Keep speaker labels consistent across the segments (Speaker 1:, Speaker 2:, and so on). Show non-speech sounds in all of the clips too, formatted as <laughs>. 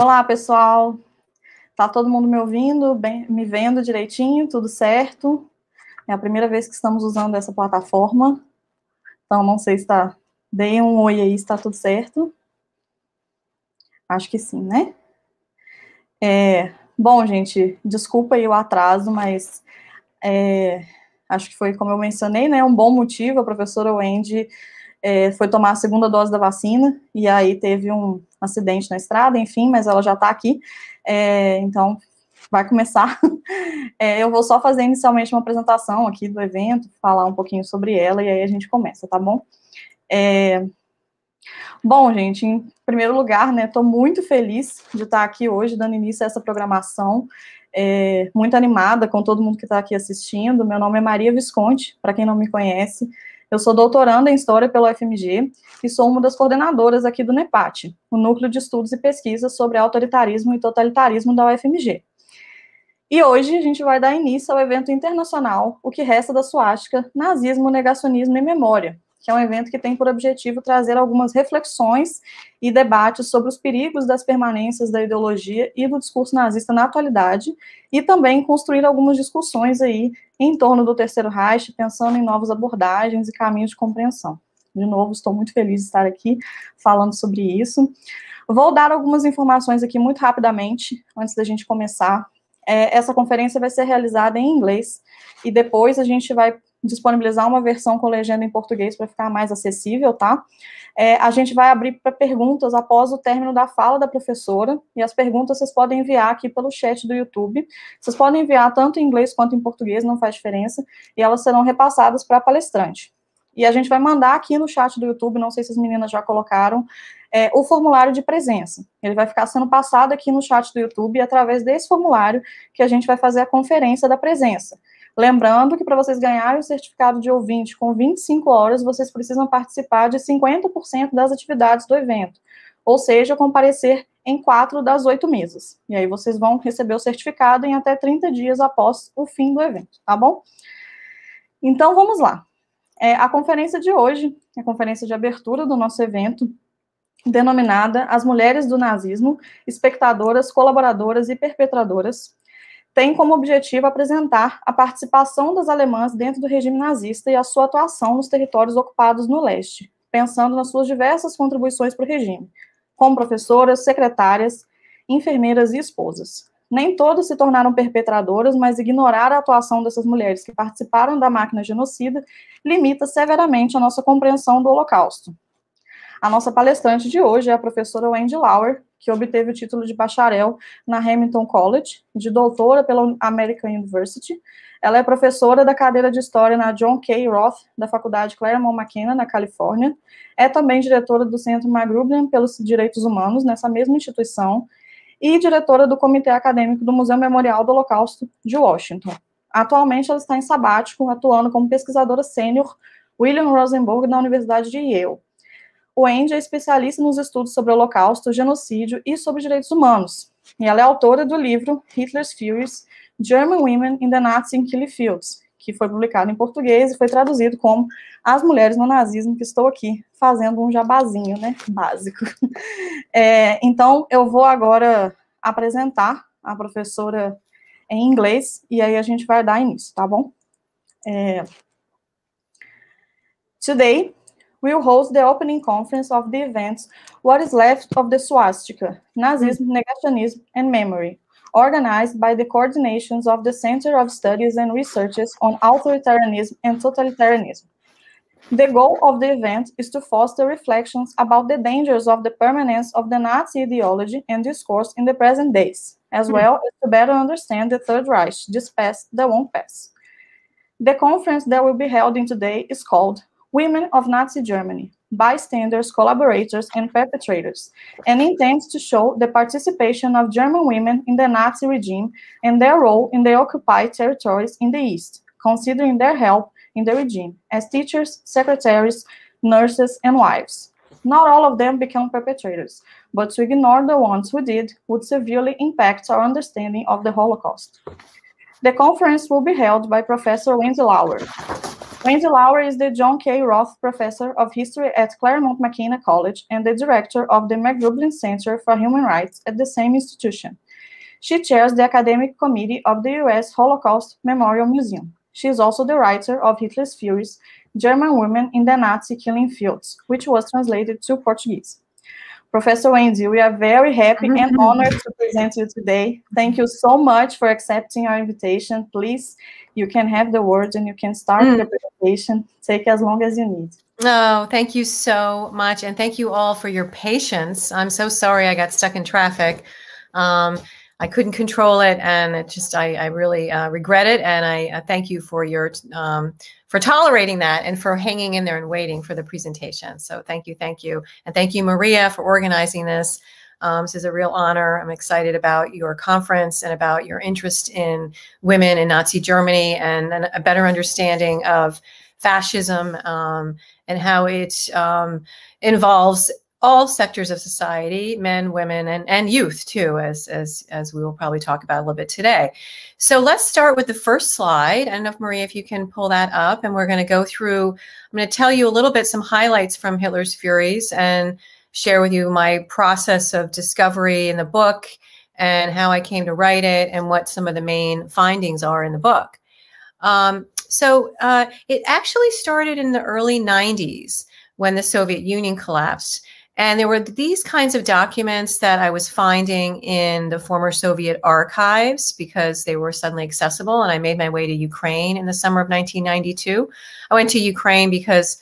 Speaker 1: Olá, pessoal. Tá todo mundo me ouvindo, bem, me vendo direitinho, tudo certo? É a primeira vez que estamos usando essa plataforma. Então, não sei se está. Deem um oi aí, está tudo certo. Acho que sim, né? É, bom, gente, desculpa aí o atraso, mas é, acho que foi como eu mencionei, né? Um bom motivo. A professora Wendy é, foi tomar a segunda dose da vacina e aí teve um acidente na estrada, enfim, mas ela já está aqui. É, então, vai começar. <laughs> É, eu vou só fazer inicialmente uma apresentação aqui do evento, falar um pouquinho sobre ela e aí a gente começa, tá bom? É, bom, gente, em primeiro lugar, né, estou muito feliz de estar aqui hoje, dando início a essa programação. É, muito animada com todo mundo que está aqui assistindo. Meu nome é Maria Visconti, para quem não me conhece. Eu sou doutoranda em História pelo UFMG e sou uma das coordenadoras aqui do NEPAT, o Núcleo de Estudos e Pesquisas sobre Autoritarismo e Totalitarismo da UFMG. E hoje a gente vai dar início ao evento internacional O que Resta da Suástica, Nazismo, Negacionismo e Memória, que é um evento que tem por objetivo trazer algumas reflexões e debates sobre os perigos das permanências da ideologia e do discurso nazista na atualidade, e também construir algumas discussões aí em torno do Terceiro Reich, pensando em novas abordagens e caminhos de compreensão. De novo, estou muito feliz de estar aqui falando sobre isso. Vou dar algumas informações aqui muito rapidamente, antes da gente começar. É, essa conferência vai ser realizada em inglês, e depois a gente vai disponibilizar uma versão com legenda em português para ficar mais acessível, tá? É, a gente vai abrir para perguntas após o término da fala da professora, e as perguntas vocês podem enviar aqui pelo chat do YouTube. Vocês podem enviar tanto em inglês quanto em português, não faz diferença, e elas serão repassadas para a palestrante. E a gente vai mandar aqui no chat do YouTube, não sei se as meninas já colocaram, é, o formulário de presença. Ele vai ficar sendo passado aqui no chat do YouTube, e através desse formulário que a gente vai fazer a conferência da presença. Lembrando que para vocês ganharem o certificado de ouvinte com 25 horas, vocês precisam participar de 50% das atividades do evento, ou seja, comparecer em quatro das oito mesas. E aí vocês vão receber o certificado em até 30 dias após o fim do evento, tá bom? Então vamos lá. É, a conferência de hoje, a conferência de abertura do nosso evento, denominada As Mulheres do Nazismo, Espectadoras, Colaboradoras e Perpetradoras, tem como objetivo apresentar a participação das alemãs dentro do regime nazista e a sua atuação nos territórios ocupados no leste, pensando nas suas diversas contribuições para o regime, como professoras, secretárias, enfermeiras e esposas. Nem todas se tornaram perpetradoras, mas ignorar a atuação dessas mulheres que participaram da máquina genocida limita severamente a nossa compreensão do Holocausto. A nossa palestrante de hoje é a professora Wendy Lauer, que obteve o título de bacharel na Hamilton College, de doutora pela American University. Ela é professora da cadeira de História na John K. Roth, da Faculdade Claremont McKenna, na Califórnia. É também diretora do Centro Magrublian pelos Direitos Humanos, nessa mesma instituição, e diretora do Comitê Acadêmico do Museu Memorial do Holocausto de Washington. Atualmente, ela está em sabático, atuando como pesquisadora sênior William Rosenberg na Universidade de Yale. O Andy é especialista nos estudos sobre o Holocausto, genocídio e sobre direitos humanos. E ela é autora do livro Hitler's Furies, German Women in the Nazi Kill Fields, que foi publicado em português e foi traduzido como As Mulheres no Nazismo, que estou aqui fazendo um jabazinho, né, básico. <laughs> É, então, eu vou agora apresentar a professora em inglês, e aí a gente vai dar início, tá bom? É, Today, will host the opening conference of the events What is Left of the Swastika, Nazism, mm. Negationism, and Memory, organized by the coordinations of the Center of Studies and Researches on Authoritarianism and Totalitarianism. The goal of the event is to foster reflections about the dangers of the permanence of the Nazi ideology and discourse in the present days, as mm. well as to better understand the Third Reich, this past that won't pass. The conference that will be held in today is called women of Nazi Germany, bystanders, collaborators, and perpetrators, and intends to show the participation of German women in the Nazi regime and their role in the occupied territories in the East, considering their help in the regime as teachers, secretaries, nurses, and wives. Not all of them become perpetrators, but to ignore the ones who did would severely impact our understanding of the Holocaust. The conference will be held by Professor Wendy Lower, Wendy Lower is the John K. Roth Professor of History at Claremont McKenna College and the Director of the Mgrublian Center for Human Rights at the same institution. She chairs the academic committee of the U.S. Holocaust Memorial Museum. She is also the writer of Hitler's Furies, German Women in the Nazi Killing Fields, which was translated to Portuguese. Professor Wendy, we are very happy <laughs> and honored to present you today. Thank you so much for accepting our invitation. Please, you can have the word and you can start mm. the presentation. Take as long as you need.
Speaker 2: Oh, thank you so much. And thank you all for your patience. I'm so sorry I got stuck in traffic. Um, I couldn't control it, and it just I, I really uh, regret it. And I uh, thank you for your um, for tolerating that and for hanging in there and waiting for the presentation. So thank you, thank you, and thank you, Maria, for organizing this. Um, this is a real honor. I'm excited about your conference and about your interest in women in Nazi Germany and, and a better understanding of fascism um, and how it um, involves all sectors of society, men, women, and, and youth too, as, as, as we will probably talk about a little bit today. So let's start with the first slide. I don't know if Maria, if you can pull that up and we're gonna go through, I'm gonna tell you a little bit, some highlights from Hitler's Furies and share with you my process of discovery in the book and how I came to write it and what some of the main findings are in the book. Um, so uh, it actually started in the early 90s when the Soviet Union collapsed. And there were these kinds of documents that I was finding in the former Soviet archives because they were suddenly accessible. And I made my way to Ukraine in the summer of 1992. I went to Ukraine because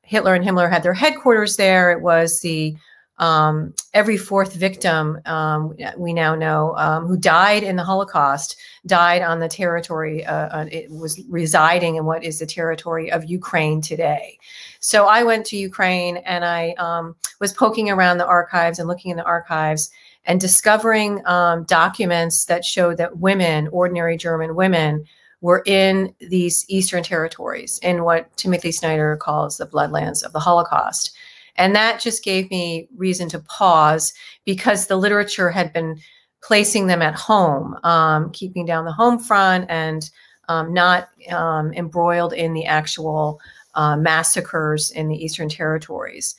Speaker 2: Hitler and Himmler had their headquarters there. It was the um, every fourth victim um, we now know um, who died in the Holocaust died on the territory. Uh, uh, it was residing in what is the territory of Ukraine today. So I went to Ukraine and I um, was poking around the archives and looking in the archives and discovering um, documents that showed that women, ordinary German women, were in these Eastern territories in what Timothy Snyder calls the bloodlands of the Holocaust. And that just gave me reason to pause because the literature had been placing them at home, um, keeping down the home front and um, not um, embroiled in the actual uh, massacres in the Eastern territories.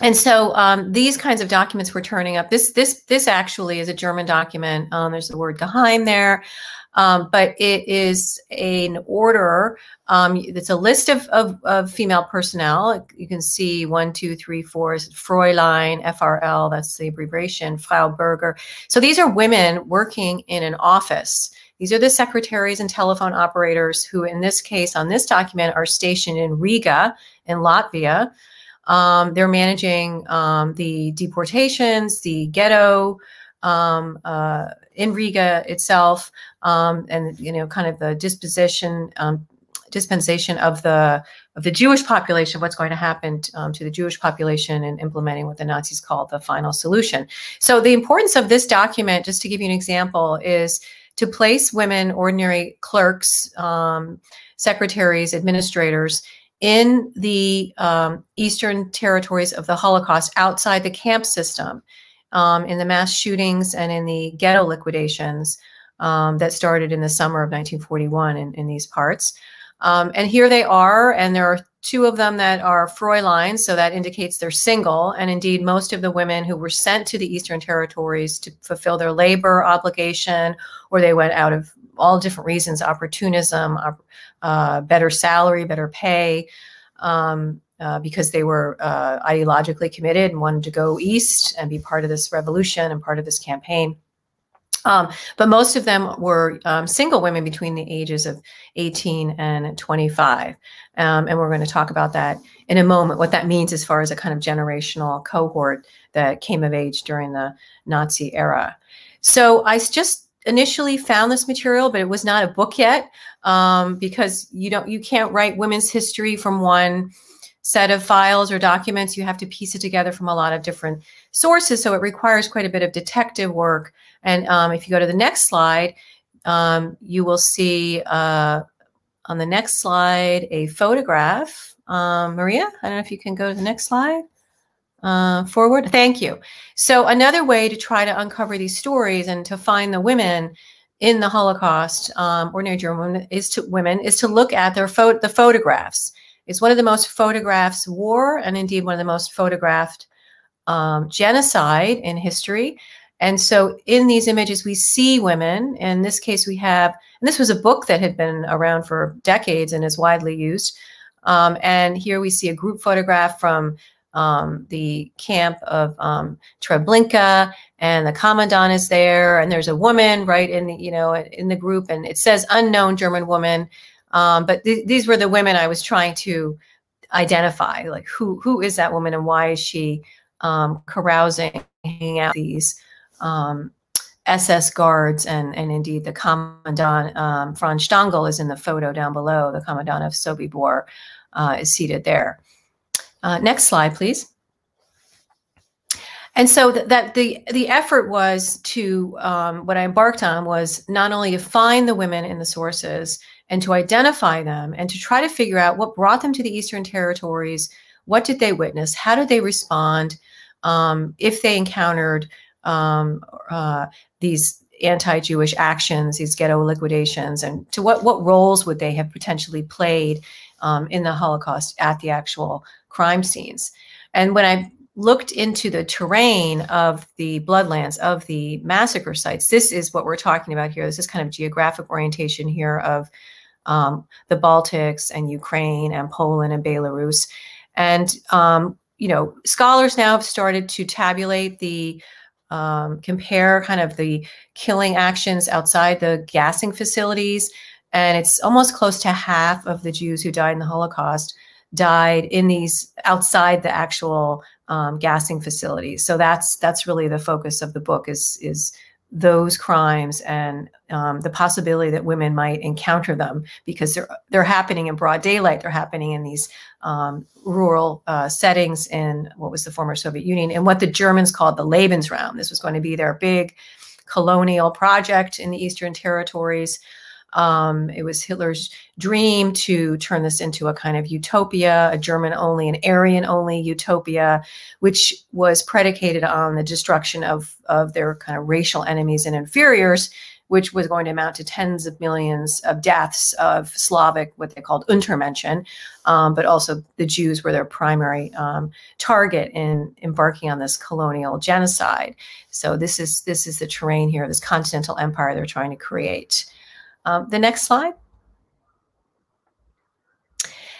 Speaker 2: And so um, these kinds of documents were turning up. This this this actually is a German document. Um, there's the word Geheim there. Um, but it is an order. Um, it's a list of, of, of, female personnel. You can see one, two, three, four, Fräulein, FRL, that's the abbreviation, Frau Berger. So these are women working in an office. These are the secretaries and telephone operators who, in this case, on this document, are stationed in Riga in Latvia. Um, they're managing um, the deportations, the ghetto, um, uh, in Riga itself, um, and you know, kind of the disposition um, dispensation of the of the Jewish population, what's going to happen um, to the Jewish population in implementing what the Nazis called the final solution. So the importance of this document, just to give you an example, is to place women, ordinary clerks, um, secretaries, administrators in the um, eastern territories of the Holocaust outside the camp system um, in the mass shootings and in the ghetto liquidations um, that started in the summer of 1941 in, in these parts. Um, and here they are, and there are two of them that are Fräulein, so that indicates they're single. And indeed, most of the women who were sent to the Eastern Territories to fulfill their labor obligation, or they went out of all different reasons, opportunism, uh, better salary, better pay, um, uh, because they were uh, ideologically committed and wanted to go east and be part of this revolution and part of this campaign. Um, but most of them were um, single women between the ages of 18 and 25. Um, and we're going to talk about that in a moment, what that means as far as a kind of generational cohort that came of age during the Nazi era. So I just initially found this material, but it was not a book yet um, because you don't, you can't write women's history from one set of files or documents. You have to piece it together from a lot of different sources. So it requires quite a bit of detective work. And um, if you go to the next slide, um, you will see uh, on the next slide a photograph. Um, Maria, I don't know if you can go to the next slide. Uh, forward. Thank you. So another way to try to uncover these stories and to find the women in the Holocaust, um, ordinary German women, is to women is to look at their pho- the photographs. It's one of the most photographs war, and indeed one of the most photographed um, genocide in history. And so, in these images, we see women. In this case, we have, and this was a book that had been around for decades and is widely used. Um, and here we see a group photograph from um, the camp of um, Treblinka, and the commandant is there, and there's a woman right in the you know in the group, and it says unknown German woman. Um, but th these were the women I was trying to identify, like who who is that woman and why is she um, carousing, hanging out these SS um, guards and and indeed the commandant um, Franz Stangl is in the photo down below. The commandant of Sobibor uh, is seated there. Uh, next slide, please. And so th that the the effort was to um, what I embarked on was not only to find the women in the sources and to identify them and to try to figure out what brought them to the Eastern Territories, what did they witness, how did they respond, um, if they encountered um, uh, these anti-Jewish actions, these ghetto liquidations, and to what what roles would they have potentially played um, in the Holocaust at the actual crime scenes. And when I looked into the terrain of the bloodlands of the massacre sites, this is what we're talking about here. This is kind of geographic orientation here of um, the Baltics and Ukraine and Poland and Belarus. And, um, you know, scholars now have started to tabulate the um, compare kind of the killing actions outside the gassing facilities. And it's almost close to half of the Jews who died in the Holocaust died in these outside the actual um, gassing facilities. So that's that's really the focus of the book is is those crimes and um, the possibility that women might encounter them because they're they're happening in broad daylight. They're happening in these um, rural uh, settings in what was the former Soviet Union and what the Germans called the Lebensraum. This was going to be their big colonial project in the Eastern Territories. Um, it was Hitler's dream to turn this into a kind of utopia, a German only, an Aryan only utopia, which was predicated on the destruction of, of their kind of racial enemies and inferiors, which was going to amount to tens of millions of deaths of Slavic, what they called Untermenschen, um, but also the Jews were their primary um, target in embarking on this colonial genocide. So this is this is the terrain here, this continental empire they're trying to create. Um, the next slide.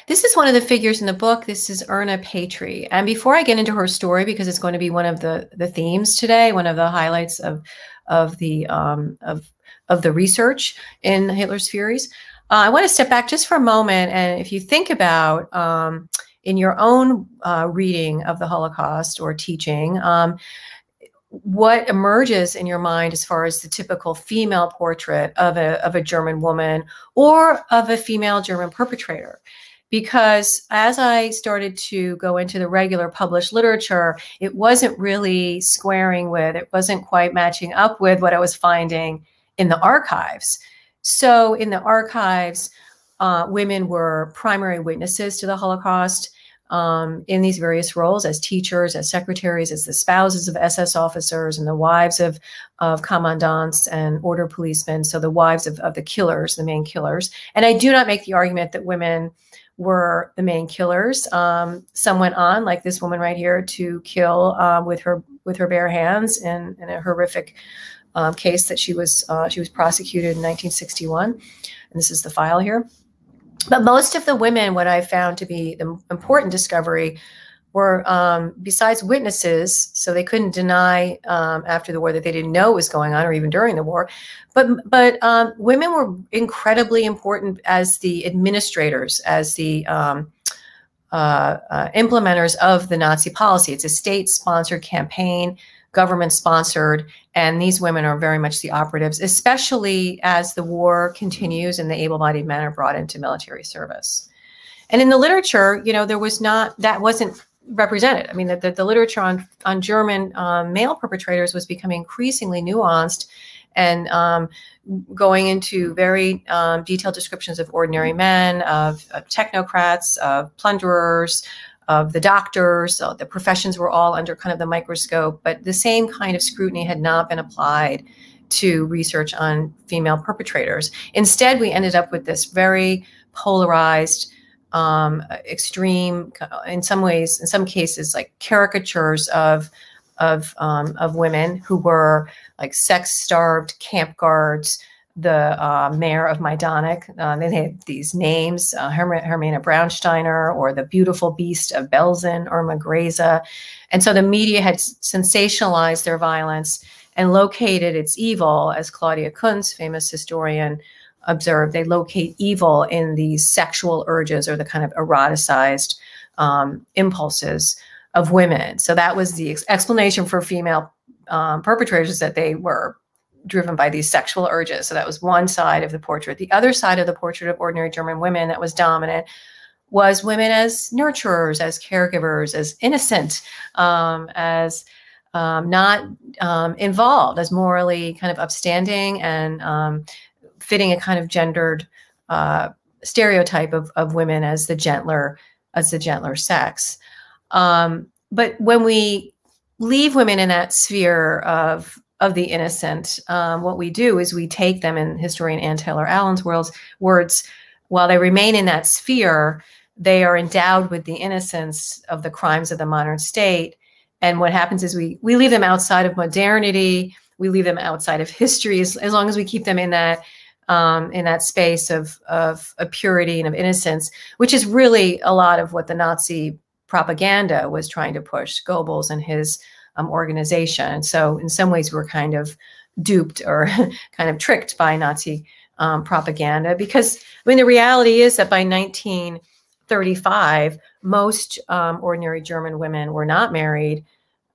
Speaker 2: This is one of the figures in the book. This is Erna Petri. And before I get into her story, because it's going to be one of the, the themes today, one of the highlights of, of, the, um, of, of the research in Hitler's Furies, uh, I want to step back just for a moment. And if you think about um, in your own uh, reading of the Holocaust or teaching, um, what emerges in your mind as far as the typical female portrait of a, of a German woman or of a female German perpetrator. Because as I started to go into the regular published literature, it wasn't really squaring with, it wasn't quite matching up with what I was finding in the archives. So in the archives, uh, women were primary witnesses to the Holocaust um, in these various roles as teachers, as secretaries, as the spouses of SS officers, and the wives of, of commandants and order policemen. So the wives of, of the killers, the main killers. And I do not make the argument that women were the main killers. Um, some went on, like this woman right here, to kill uh, with her with her bare hands in, in a horrific um, case that she was uh, she was prosecuted in 1961. And this is the file here. But most of the women, what I found to be the important discovery, were um, besides witnesses, so they couldn't deny um, after the war that they didn't know what was going on, or even during the war. But but um, women were incredibly important as the administrators, as the um, uh, uh, implementers of the Nazi policy. It's a state-sponsored campaign government sponsored, and these women are very much the operatives, especially as the war continues and the able bodied men are brought into military service. And in the literature, you know, there was not, that wasn't represented. I mean, the, the, the literature on, on German um, male perpetrators was becoming increasingly nuanced and um, going into very um, detailed descriptions of ordinary men, of, of technocrats, of plunderers, of the doctors. So the professions were all under kind of the microscope, but the same kind of scrutiny had not been applied to research on female perpetrators. Instead, we ended up with this very polarized, um, extreme, in some ways, in some cases, like caricatures of of um, of women who were like sex-starved camp guards. The uh, mare of Majdanek, uh, they had these names: uh, Herm- Hermina Braunsteiner, or the beautiful beast of Belsen, Irma Grese, and so the media had sensationalized their violence and located its evil, as Claudia Koonz, famous historian, observed. They locate evil in these sexual urges or the kind of eroticized um, impulses of women. So that was the ex explanation for female um, perpetrators that they were driven by these sexual urges. So that was one side of the portrait. The other side of the portrait of ordinary German women that was dominant was women as nurturers, as caregivers, as innocent, um, as um, not um, involved, as morally kind of upstanding and um, fitting a kind of gendered uh, stereotype of, of women as the gentler as the gentler sex. Um, but when we leave women in that sphere of of the innocent, um, what we do is we take them in historian Anne Taylor Allen's worlds, words, while they remain in that sphere, they are endowed with the innocence of the crimes of the modern state. And what happens is we we leave them outside of modernity, we leave them outside of history as, as long as we keep them in that um, in that space of, of, of purity and of innocence, which is really a lot of what the Nazi propaganda was trying to push Goebbels and his um, organization. And so in some ways, we're kind of duped or <laughs> kind of tricked by Nazi um, propaganda because I mean the reality is that by 1935, most um, ordinary German women were not married,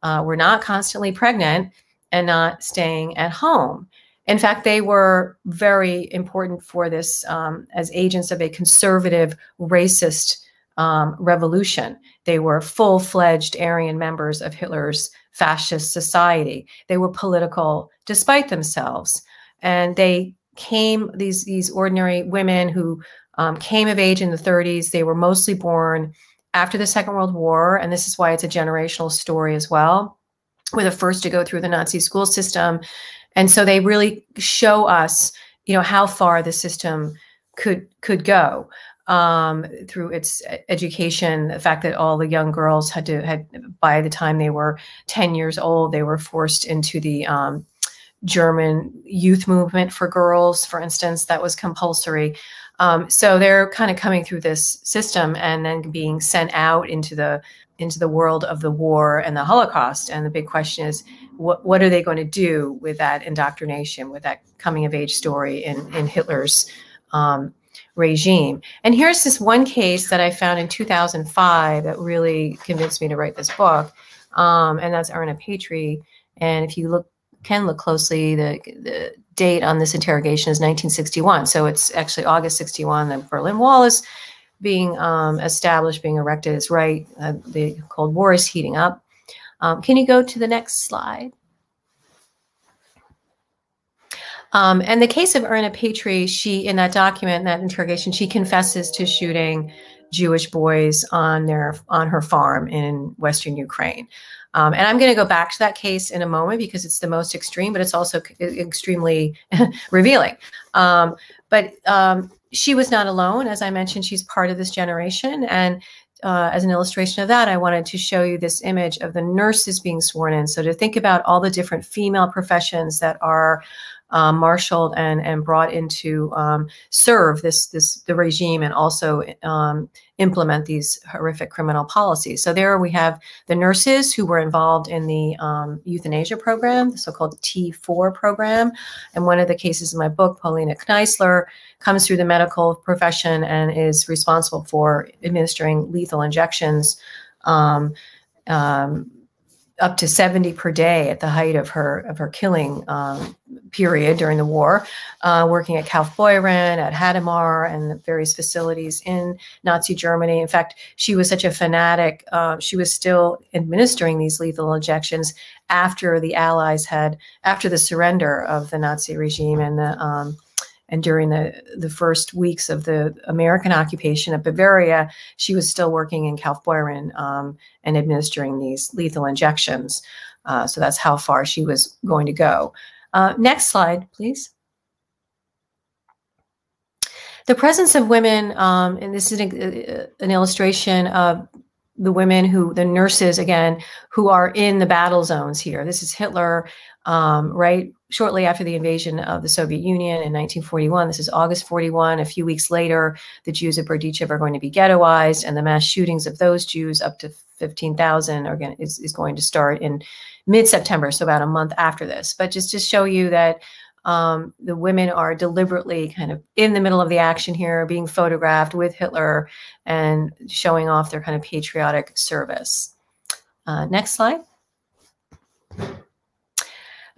Speaker 2: uh, were not constantly pregnant, and not staying at home. In fact, they were very important for this um, as agents of a conservative, racist um, revolution. They were full fledged Aryan members of Hitler's fascist society. They were political despite themselves. And they came, these, these ordinary women who um, came of age in the 30s, they were mostly born after the Second World War. And this is why it's a generational story as well. Were the first to go through the Nazi school system and so they really show us, you know, how far the system could could go um, through its education. The fact that all the young girls had to had by the time they were ten years old, they were forced into the um, German youth movement for girls, for instance, that was compulsory. Um, so they're kind of coming through this system and then being sent out into the into the world of the war and the Holocaust. And the big question is, what what are they going to do with that indoctrination, with that coming of age story in in Hitler's um, regime? And here's this one case that I found in 2005 that really convinced me to write this book, um, and that's Erna Petri. And if you look can look closely, the, the date on this interrogation is 1961. So it's actually August 61. The Berlin Wall is being um, established, being erected is right. Uh, the Cold War is heating up. Um, can you go to the next slide? Um, and the case of Erna Petri, she, in that document, in that interrogation, she confesses to shooting Jewish boys on their on her farm in Western Ukraine. Um, and I'm going to go back to that case in a moment because it's the most extreme, but it's also extremely <laughs> revealing. Um, but um, she was not alone. As I mentioned, she's part of this generation. And uh, as an illustration of that, I wanted to show you this image of the nurses being sworn in. So to think about all the different female professions that are um, marshaled and and brought into um, serve this this the regime and also um, implement these horrific criminal policies. So there we have the nurses who were involved in the um, euthanasia program, the so-called T4 program. And one of the cases in my book, Paulina Kneissler, comes through the medical profession and is responsible for administering lethal injections. Um, um, up to 70 per day at the height of her of her killing um, period during the war, uh, working at Kaufbeuren, at Hadamar, and various facilities in Nazi Germany. In fact, she was such a fanatic; uh, she was still administering these lethal injections after the Allies had after the surrender of the Nazi regime and the um, and during the, the first weeks of the American occupation of Bavaria, she was still working in Kaufbeuren um, and administering these lethal injections. Uh, so that's how far she was going to go. Uh, next slide, please. The presence of women, um, and this is an, uh, an illustration of the women who, the nurses again, who are in the battle zones here. This is Hitler, um, right shortly after the invasion of the Soviet Union in 1941. This is August 41. A few weeks later, the Jews of Berdichev are going to be ghettoized, and the mass shootings of those Jews, up to 15,000, are going is, is going to start in mid-September, so about a month after this. But just to show you that um, the women are deliberately kind of in the middle of the action here, being photographed with Hitler and showing off their kind of patriotic service. Uh, next slide.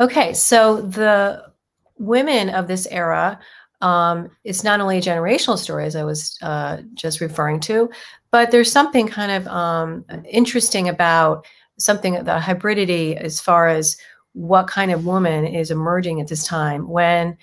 Speaker 2: Okay, so the women of this era, um, it's not only a generational story, as I was uh, just referring to, but there's something kind of um, interesting about something, the hybridity as far as what kind of woman is emerging at this time when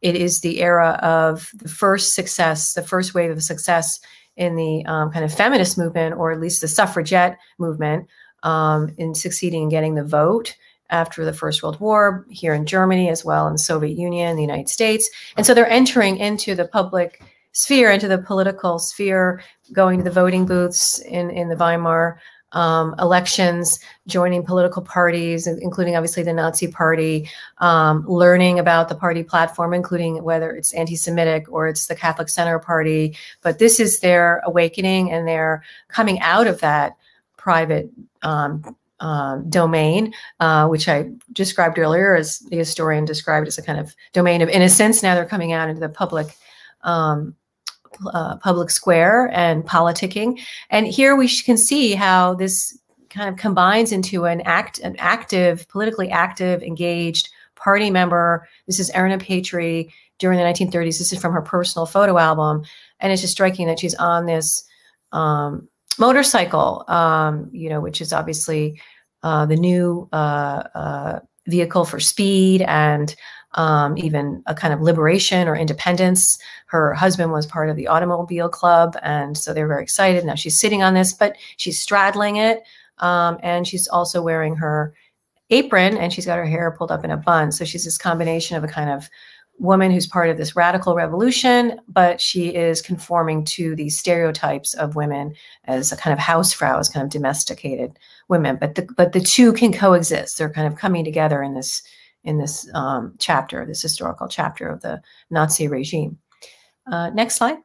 Speaker 2: it is the era of the first success, the first wave of success in the um, kind of feminist movement, or at least the suffragette movement, um, in succeeding in getting the vote after the First World War here in Germany as well in the Soviet Union, the United States. And so they're entering into the public sphere, into the political sphere, going to the voting booths in, in the Weimar um, elections, joining political parties, including obviously the Nazi Party, um, learning about the party platform, including whether it's anti Semitic or it's the Catholic Center Party. But this is their awakening and they're coming out of that private um, um, domain, uh, which I described earlier as the historian described as a kind of domain of innocence. Now they're coming out into the public um, uh, public square and politicking. And here we can see how this kind of combines into an act, an active, politically active, engaged party member. This is Erna Petri during the 1930s. This is from her personal photo album, and it's just striking that she's on this um, motorcycle, um, you know, which is obviously uh, the new uh, uh, vehicle for speed and um, even a kind of liberation or independence. Her husband was part of the automobile club, and so they're very excited. Now she's sitting on this, but she's straddling it, um, and she's also wearing her apron, and she's got her hair pulled up in a bun. So she's this combination of a kind of woman who's part of this radical revolution, but she is conforming to these stereotypes of women as a kind of Hausfrau, as kind of domesticated women. But the but the two can coexist. They're kind of coming together in this in this um, chapter, this historical chapter of the Nazi regime. Uh, next slide.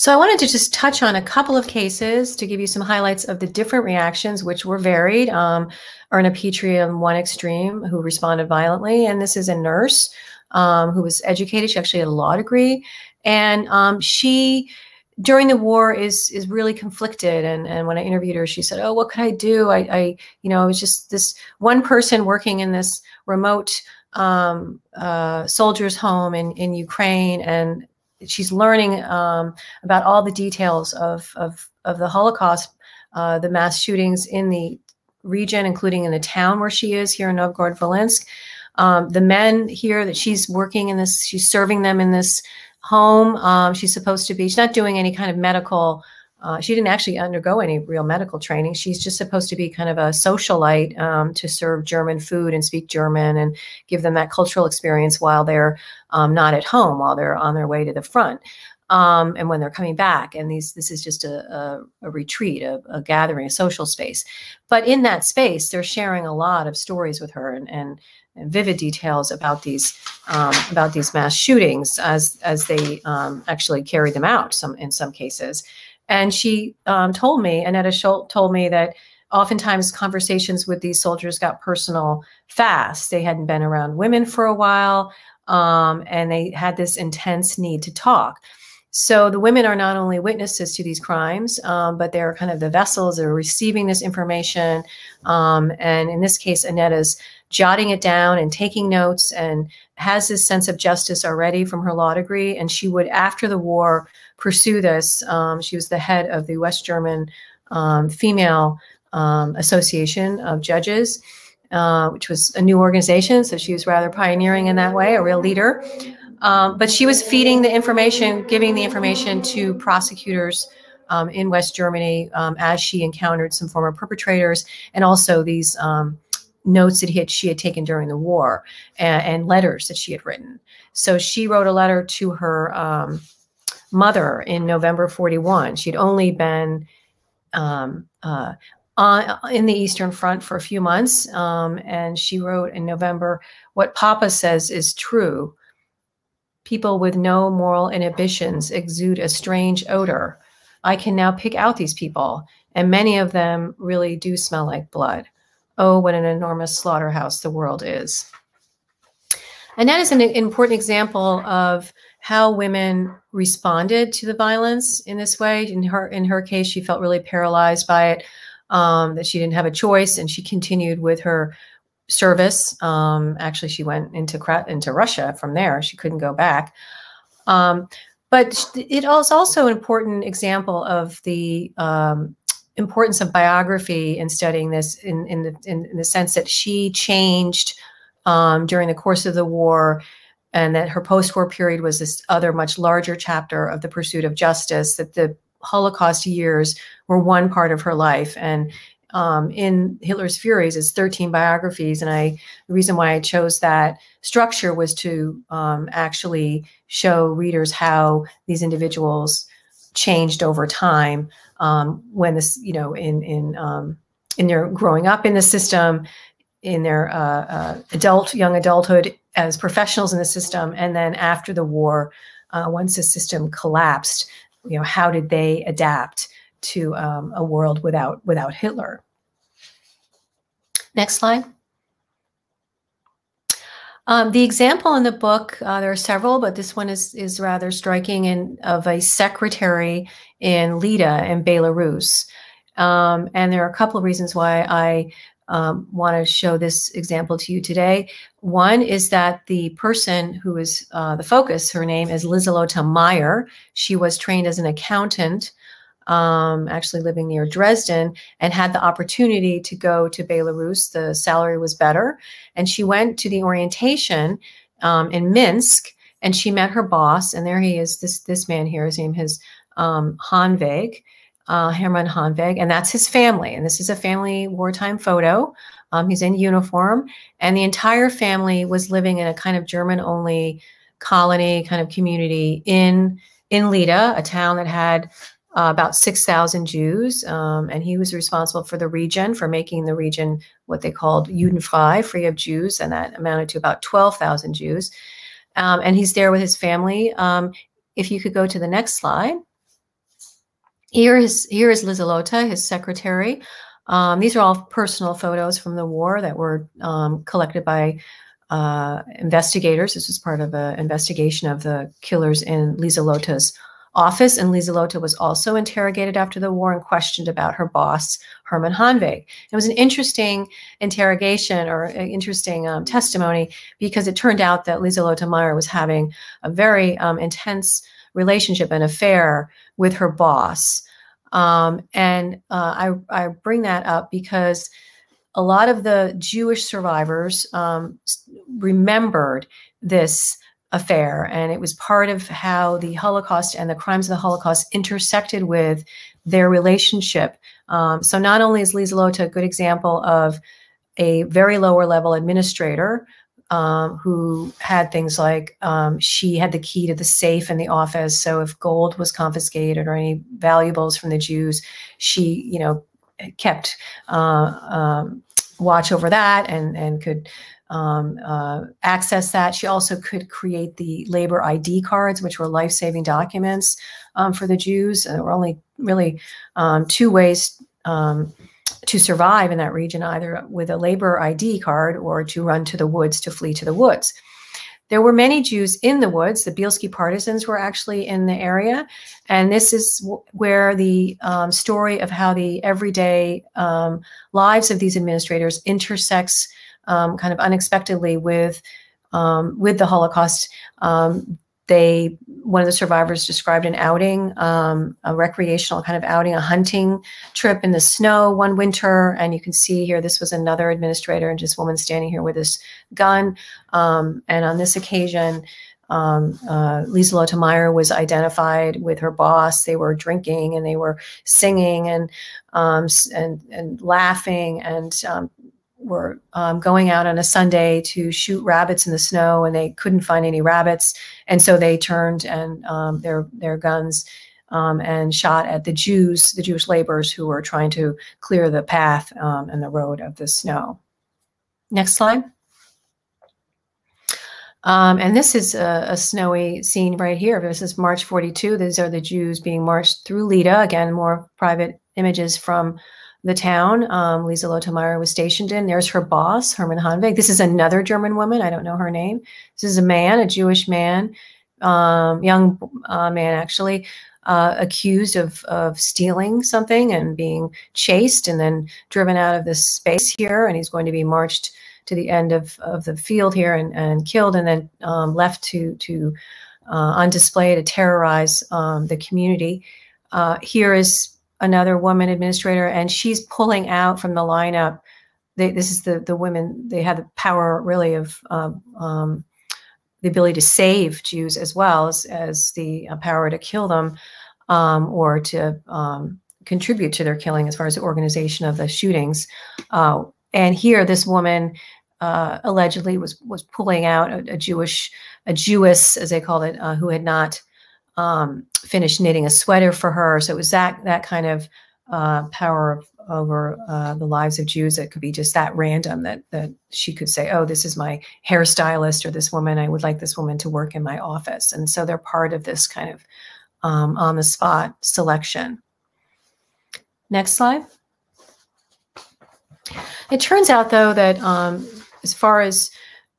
Speaker 2: So I wanted to just touch on a couple of cases to give you some highlights of the different reactions, which were varied. Um, Erna Petri on one extreme, who responded violently, and this is a nurse um, who was educated. She actually had a law degree, and um, she during the war is is really conflicted and and when i interviewed her she said oh what could i do i i you know it was just this one person working in this remote um, uh, soldiers home in in ukraine and she's learning um, about all the details of, of, of the Holocaust, uh, the mass shootings in the region, including in the town where she is here in Novgorod-Volynsk. Um, the men here that she's working in this, she's serving them in this home. Um, she's supposed to be, she's not doing any kind of medical uh, she didn't actually undergo any real medical training. She's just supposed to be kind of a socialite um, to serve German food and speak German and give them that cultural experience while they're um, not at home, while they're on their way to the front. Um, and when they're coming back, and these this is just a, a, a retreat, a, a, gathering, a social space. But in that space, they're sharing a lot of stories with her and, and, and vivid details about these um, about these mass shootings as as they um, actually carry them out. Some in some cases, and she um, told me, Annetta Schultz told me that oftentimes conversations with these soldiers got personal fast. They hadn't been around women for a while, um, and they had this intense need to talk. So the women are not only witnesses to these crimes, um, but they're kind of the vessels that are receiving this information. Um, and in this case, Annetta's jotting it down and taking notes and has this sense of justice already from her law degree. And she would, after the war, pursue this. Um, she was the head of the West German um, Female um, Association of Judges, uh, which was a new organization. So she was rather pioneering in that way, a real leader. Um, but she was feeding the information, giving the information to prosecutors um, in West Germany as she encountered some former perpetrators and also these notes that he had, she had taken during the war and, and, letters that she had written. So she wrote a letter to her um, mother in November 41. She'd only been um, uh, on, in the Eastern Front for a few months. Um, and she wrote in November, What Papa says is true. People with no moral inhibitions exude a strange odor. I can now pick out these people, and many of them really do smell like blood. Oh, what an enormous slaughterhouse the world is. And that is an important example of how women responded to the violence in this way. In her in her case, she felt really paralyzed by it, um, that she didn't have a choice, and she continued with her service. Um, actually, she went into into Russia from there. She couldn't go back. Um, but it was also an important example of the um, importance of biography in studying this in, in, the, in, in the sense that she changed um, during the course of the war and that her post-war period was this other much larger chapter of the pursuit of justice that the holocaust years were one part of her life. And um, in hitler's furies it's 13 biographies and i the reason why i chose that structure was to um, actually show readers how these individuals changed over time um, when this you know in in um, in their growing up in the system in their uh, uh, adult young adulthood as professionals in the system, and then after the war, uh, once the system collapsed, you know, how did they adapt to um, a world without without Hitler? Next slide. Um, the example in the book, uh, there are several, but this one is is rather striking and of a secretary in Lida in Belarus. Um, and there are a couple of reasons why I um, want to show this example to you today. One is that the person who is uh, the focus, her name is Liselotte Meyer. She was trained as an accountant, um, actually living near Dresden, and had the opportunity to go to Belarus. The salary was better. And she went to the orientation um, in Minsk and she met her boss. And there he is, this, this man here, his name is um, uh, Hermann Hanweg, and that's his family. And this is a family wartime photo. Um, he's in uniform, and the entire family was living in a kind of German-only colony kind of community in in Lida, a town that had uh, about 6,000 Jews. Um, and he was responsible for the region, for making the region what they called Judenfrei, free of Jews. And that amounted to about 12,000 Jews. Um, and he's there with his family. Um, if you could go to the next slide. Here is here is Liselotte, his secretary. Um, these are all personal photos from the war that were um, collected by uh, investigators. This was part of an investigation of the killers in Liselotte's office. And Liselotte was also interrogated after the war and questioned about her boss, Herman Hanweg. It was an interesting interrogation or interesting um, testimony because it turned out that Liselotte Meyer was having a very um, intense relationship and affair with her boss. Um, and uh, I, I bring that up because a lot of the Jewish survivors um, remembered this affair, and it was part of how the Holocaust and the crimes of the Holocaust intersected with their relationship. Um, so not only is Liselotte a good example of a very lower level administrator um, who had things like um, she had the key to the safe in the office. So if gold was confiscated or any valuables from the Jews, she, you know, kept uh, um, watch over that and and could um, uh, access that. She also could create the labor ID cards, which were life saving documents um, for the Jews. And there were only really um, two ways to survive in that region, either with a labor ID card or to run to the woods to flee to the woods. There were many Jews in the woods. The Bielski partisans were actually in the area. And this is where the um, story of how the everyday um, lives of these administrators intersects um, kind of unexpectedly with, um, with the Holocaust. They one of the survivors described an outing um, a recreational kind of outing a hunting trip in the snow one winter and you can see here this was another administrator and just woman standing here with this gun um, and on this occasion um, uh, Lisa Meyer was identified with her boss. They were drinking and they were singing and um, and and laughing and um, were um, going out on a Sunday to shoot rabbits in the snow, and they couldn't find any rabbits, and so they turned and um, their their guns um, and shot at the Jews, the Jewish laborers who were trying to clear the path um, and the road of the snow. Next slide. Um, and this is a, a, snowy scene right here. This is March 42. These are the Jews being marched through Lida. Again, more private images from the town um, Liselotte was stationed in. There's her boss, Herman Hanweg. This is another German woman. I don't know her name. This is a man, a Jewish man, um, young uh, man actually, uh, accused of, of stealing something and being chased and then driven out of this space here. And he's going to be marched to the end of, of the field here and, and killed and then um, left to, to uh, on display to terrorize um, the community. Uh, here is another woman administrator, and she's pulling out from the lineup. They, this is the the women. They had the power really of um, the ability to save Jews as well as as the uh, power to kill them um, or to um, contribute to their killing as far as the organization of the shootings. Uh, and here, this woman uh, allegedly was was pulling out a, a, Jewish a Jewess, as they called it, uh, who had not um, finished knitting a sweater for her. So it was that that kind of uh, power over uh, the lives of Jews It could be just that random that that she could say, "Oh, this is my hairstylist," or "This woman, I would like this woman to work in my office," and so they're part of this kind of um, on the spot selection. Next slide. It turns out, though, that um, as far as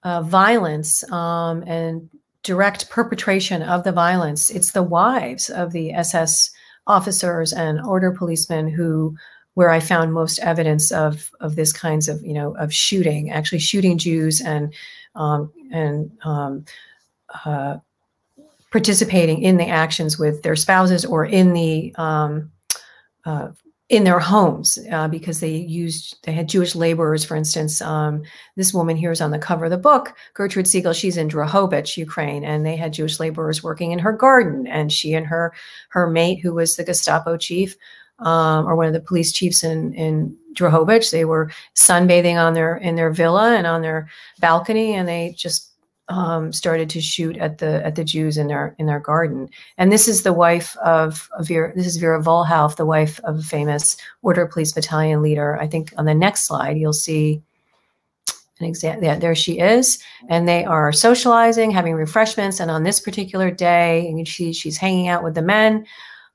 Speaker 2: uh, violence um, and direct perpetration of the violence. It's the wives of the SS officers and order policemen who where I found most evidence of of this kinds of you know of shooting, actually shooting Jews and um, and um, uh, participating in the actions with their spouses or in the um, uh, in their homes uh, because they used they had Jewish laborers, for instance. Um, this woman here is on the cover of the book, Gertrude Segel. She's in Drohobych, Ukraine, and they had Jewish laborers working in her garden. And she and her her mate, who was the Gestapo chief um, or one of the police chiefs in in Drohobych, they were sunbathing on their in their villa and on their balcony, and they just um, started to shoot at the at the Jews in their in their garden. And this is the wife of, of Vera. This is Vera Wohlauf, the wife of a famous Order Police Battalion leader. I think on the next slide you'll see an example. Yeah, there she is, and they are socializing, having refreshments. And on this particular day, and she she's hanging out with the men.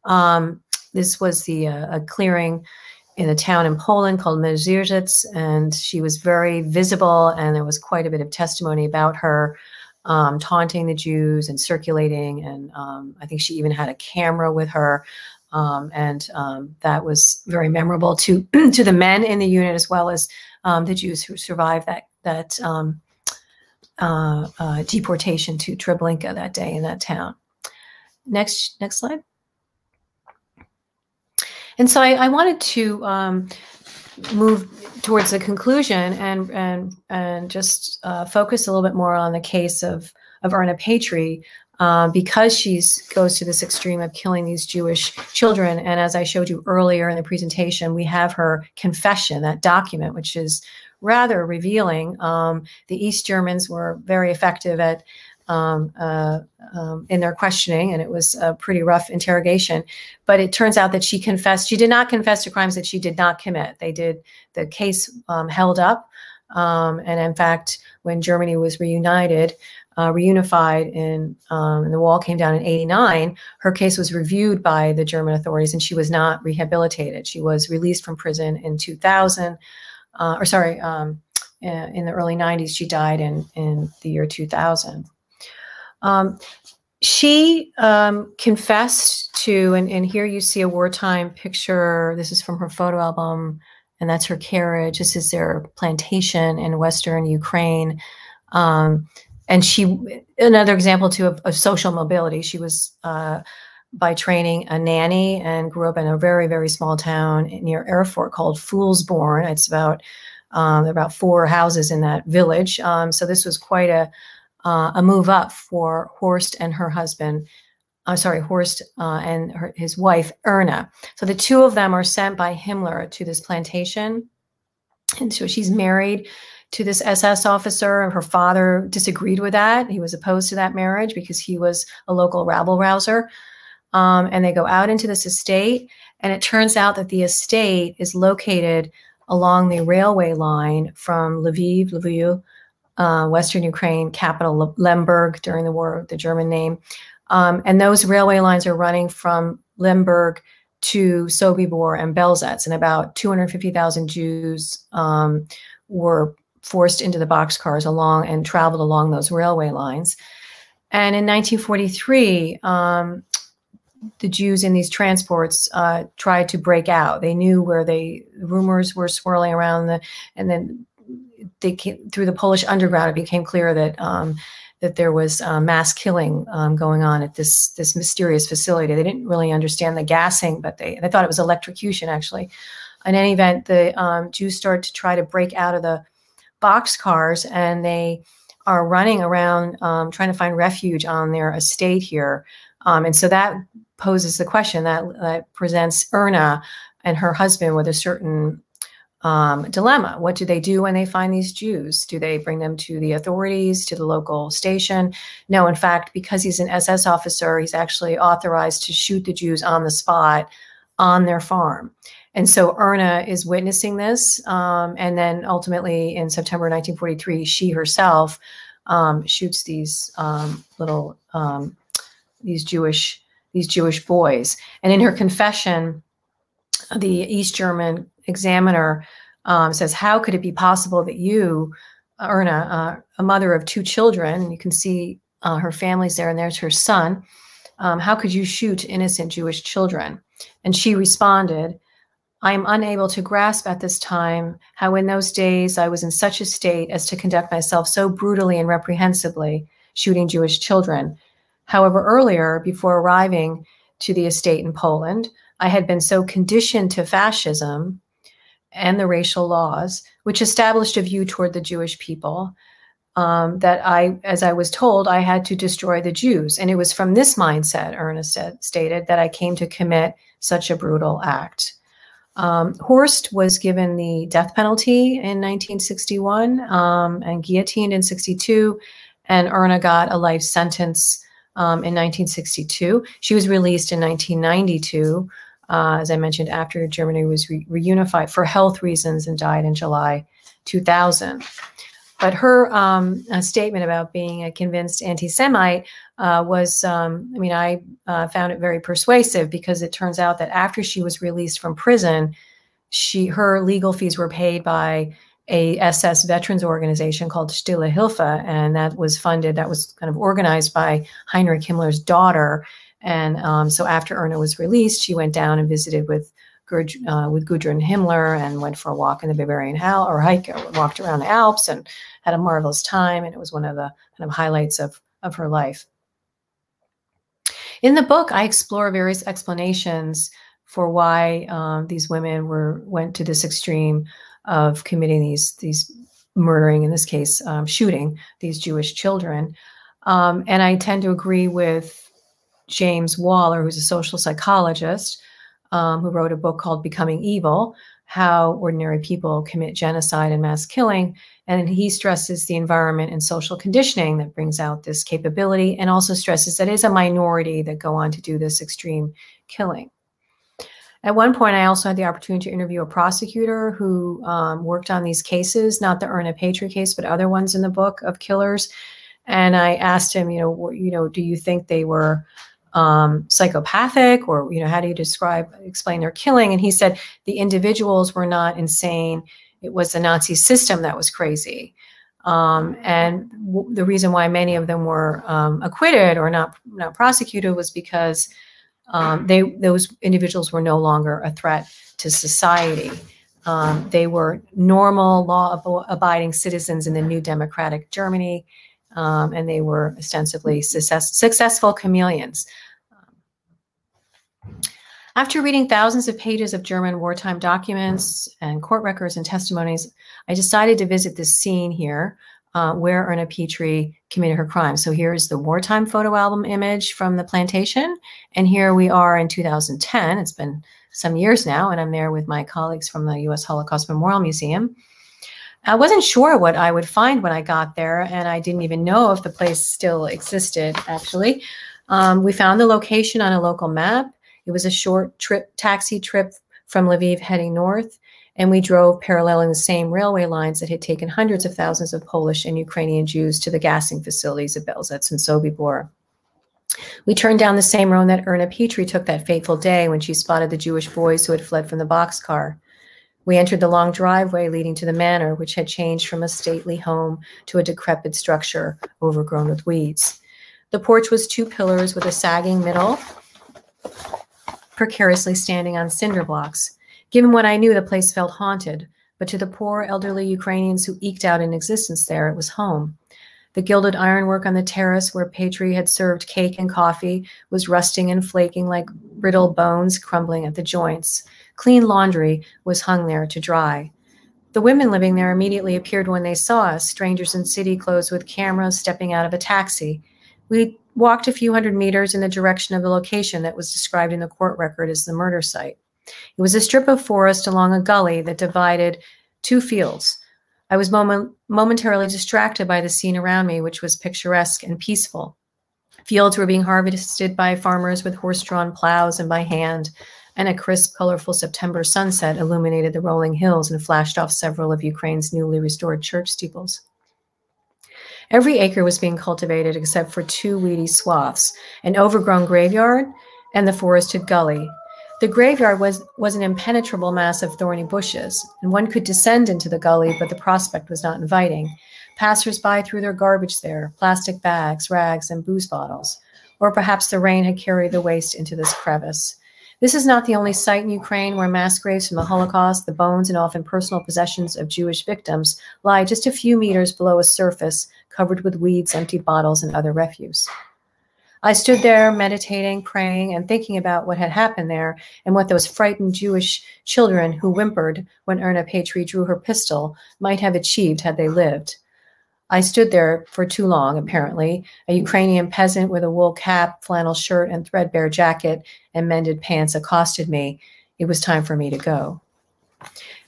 Speaker 2: Um, this was the uh, a clearing in a town in Poland called Międzyrzec, and she was very visible, and there was quite a bit of testimony about her um, taunting the Jews and circulating, and um, I think she even had a camera with her, um, and um, that was very memorable to <clears throat> to the men in the unit as well as um, the Jews who survived that that um, uh, uh, deportation to Treblinka that day in that town. Next, next slide. And so I, I wanted to um, move towards the conclusion and and and just uh, focus a little bit more on the case of of Erna Petri. Uh, because she goes to this extreme of killing these Jewish children. And as I showed you earlier in the presentation, we have her confession, that document, which is rather revealing. Um, the East Germans were very effective at um, uh, um, in their questioning, and it was a pretty rough interrogation. But it turns out that she confessed. She did not confess to crimes that she did not commit. They did the case um, held up, um, and in fact, when Germany was reunited, uh, reunified, um, and the wall came down in '89, her case was reviewed by the German authorities, and she was not rehabilitated. She was released from prison in 2000, uh, or sorry. Um, in the early 90s, she died in, in the year 2000. Um, she um, confessed to, and, and here you see a wartime picture. This is from her photo album, and that's her carriage. This is their plantation in Western Ukraine. Um, and she, another example too of, of social mobility. She was uh, by training a nanny and grew up in a very, very small town near Erfurt called Foolsborn. It's about um, about four houses in that village. Um, so this was quite a uh, a move up for Horst and her husband. I'm uh, sorry, Horst uh, and her, his wife Erna. So the two of them are sent by Himmler to this plantation And so she's married to this SS officer. Her father disagreed with that. He was opposed to that marriage because he was a local rabble rouser. Um, and they go out into this estate. And it turns out that the estate is located along the railway line from Lviv, Lviv, uh, Western Ukraine, capital Lemberg during the war, the German name. Um, and those railway lines are running from Lemberg to Sobibor and Belzec. And about 250,000 Jews um, were forced into the boxcars along and traveled along those railway lines. And in 1943, um, the Jews in these transports uh, tried to break out. They knew where they rumors were swirling around the, and then they came through the Polish underground. It became clear that um, that there was uh, mass killing um, going on at this this mysterious facility. They didn't really understand the gassing, but they they thought it was electrocution actually. In any event, the um, Jews start to try to break out of the boxcars, and they are running around um, trying to find refuge on their estate here. Um, and so that poses the question that, that presents Erna and her husband with a certain um, dilemma. What do they do when they find these Jews? Do they bring them to the authorities, to the local station? No, in fact, because he's an SS officer, he's actually authorized to shoot the Jews on the spot on their farm. And so Erna is witnessing this. Um, and then ultimately in September 1943, she herself um, shoots these um, little, um, these Jewish, these Jewish boys. And in her confession, the East German examiner um, says, How could it be possible that you, Erna, uh, a mother of two children, you can see uh, her family's there, and there's her son, um, how could you shoot innocent Jewish children? And she responded, I am unable to grasp at this time how in those days I was in such a state as to conduct myself so brutally and reprehensibly, shooting Jewish children. However, earlier, before arriving to the estate in Poland, I had been so conditioned to fascism and the racial laws, which established a view toward the Jewish people, um, that I, as I was told, I had to destroy the Jews. And it was from this mindset, Ernest said, stated, that I came to commit such a brutal act. Um, Horst was given the death penalty in 1961 um, and guillotined in 62, and Erna got a life sentence um, in 1962. She was released in 1992 uh, as I mentioned, after Germany was re reunified for health reasons and died in July 2000. But her um, statement about being a convinced anti Semite uh, was, um, I mean, I uh, found it very persuasive because it turns out that after she was released from prison, she her legal fees were paid by a SS veterans organization called Stille Hilfe, and that was funded, that was kind of organized by Heinrich Himmler's daughter. And um, so after Erna was released, she went down and visited with uh, with Gudrun Himmler and went for a walk in the Bavarian Alps or hike, or walked around the Alps and had a marvelous time. And it was one of the kind of highlights of, of her life. In the book, I explore various explanations for why um, these women were went to this extreme of committing these these murdering, in this case, um, shooting these Jewish children. Um, and I tend to agree with James Waller, who's a social psychologist, um, who wrote a book called Becoming Evil How Ordinary People Commit Genocide and Mass Killing. And he stresses the environment and social conditioning that brings out this capability, and also stresses that it is a minority that go on to do this extreme killing. At one point, I also had the opportunity to interview a prosecutor who um, worked on these cases, not the Erna Petri case, but other ones in the book of killers. And I asked him, you know, you know, do you think they were um, psychopathic or you know how do you describe explain their killing? And he said the individuals were not insane. It was the nazi system that was crazy. Um, and the reason why many of them were um, acquitted or not not prosecuted was because um, they those individuals were no longer a threat to society. Um, they were normal law abiding citizens in the new democratic germany um, and they were ostensibly success, successful chameleons. After reading thousands of pages of German wartime documents and court records and testimonies, I decided to visit this scene here uh, where Erna Petri committed her crime. So here's the wartime photo album image from the plantation. And here we are in 2010. It's been some years now, and I'm there with my colleagues from the U.S. Holocaust Memorial Museum. I wasn't sure what I would find when I got there, and I didn't even know if the place still existed, actually. Um, we found the location on a local map. It was a short trip, taxi trip from Lviv heading north, and we drove paralleling the same railway lines that had taken hundreds of thousands of Polish and Ukrainian Jews to the gassing facilities of Belzec and Sobibor. We turned down the same road that Erna Petri took that fateful day when she spotted the Jewish boys who had fled from the boxcar. We entered the long driveway leading to the manor, which had changed from a stately home to a decrepit structure overgrown with weeds. The porch was two pillars with a sagging middle, precariously standing on cinder blocks. Given what I knew, the place felt haunted, but to the poor elderly Ukrainians who eked out an existence there, it was home. The gilded ironwork on the terrace where Petri had served cake and coffee was rusting and flaking like brittle bones crumbling at the joints. Clean laundry was hung there to dry. The women living there immediately appeared when they saw us, strangers in city clothes with cameras stepping out of a taxi. We walked a few hundred meters in the direction of the location that was described in the court record as the murder site. It was a strip of forest along a gully that divided two fields. I was moment, momentarily distracted by the scene around me, which was picturesque and peaceful. Fields were being harvested by farmers with horse drawn plows and by hand, and a crisp, colorful September sunset illuminated the rolling hills and flashed off several of Ukraine's newly restored church steeples. Every acre was being cultivated except for two weedy swaths, an overgrown graveyard and the forested gully. The graveyard was, was an impenetrable mass of thorny bushes, and one could descend into the gully, but the prospect was not inviting. Passers-by threw their garbage there, plastic bags, rags, and booze bottles. Or perhaps the rain had carried the waste into this crevice. This is not the only site in Ukraine where mass graves from the Holocaust, the bones and often personal possessions of Jewish victims lie just a few meters below a surface covered with weeds, empty bottles, and other refuse. I stood there meditating, praying, and thinking about what had happened there and what those frightened Jewish children who whimpered when Erna Petri drew her pistol might have achieved had they lived. I stood there for too long, apparently. A Ukrainian peasant with a wool cap, flannel shirt, and threadbare jacket and mended pants accosted me. It was time for me to go.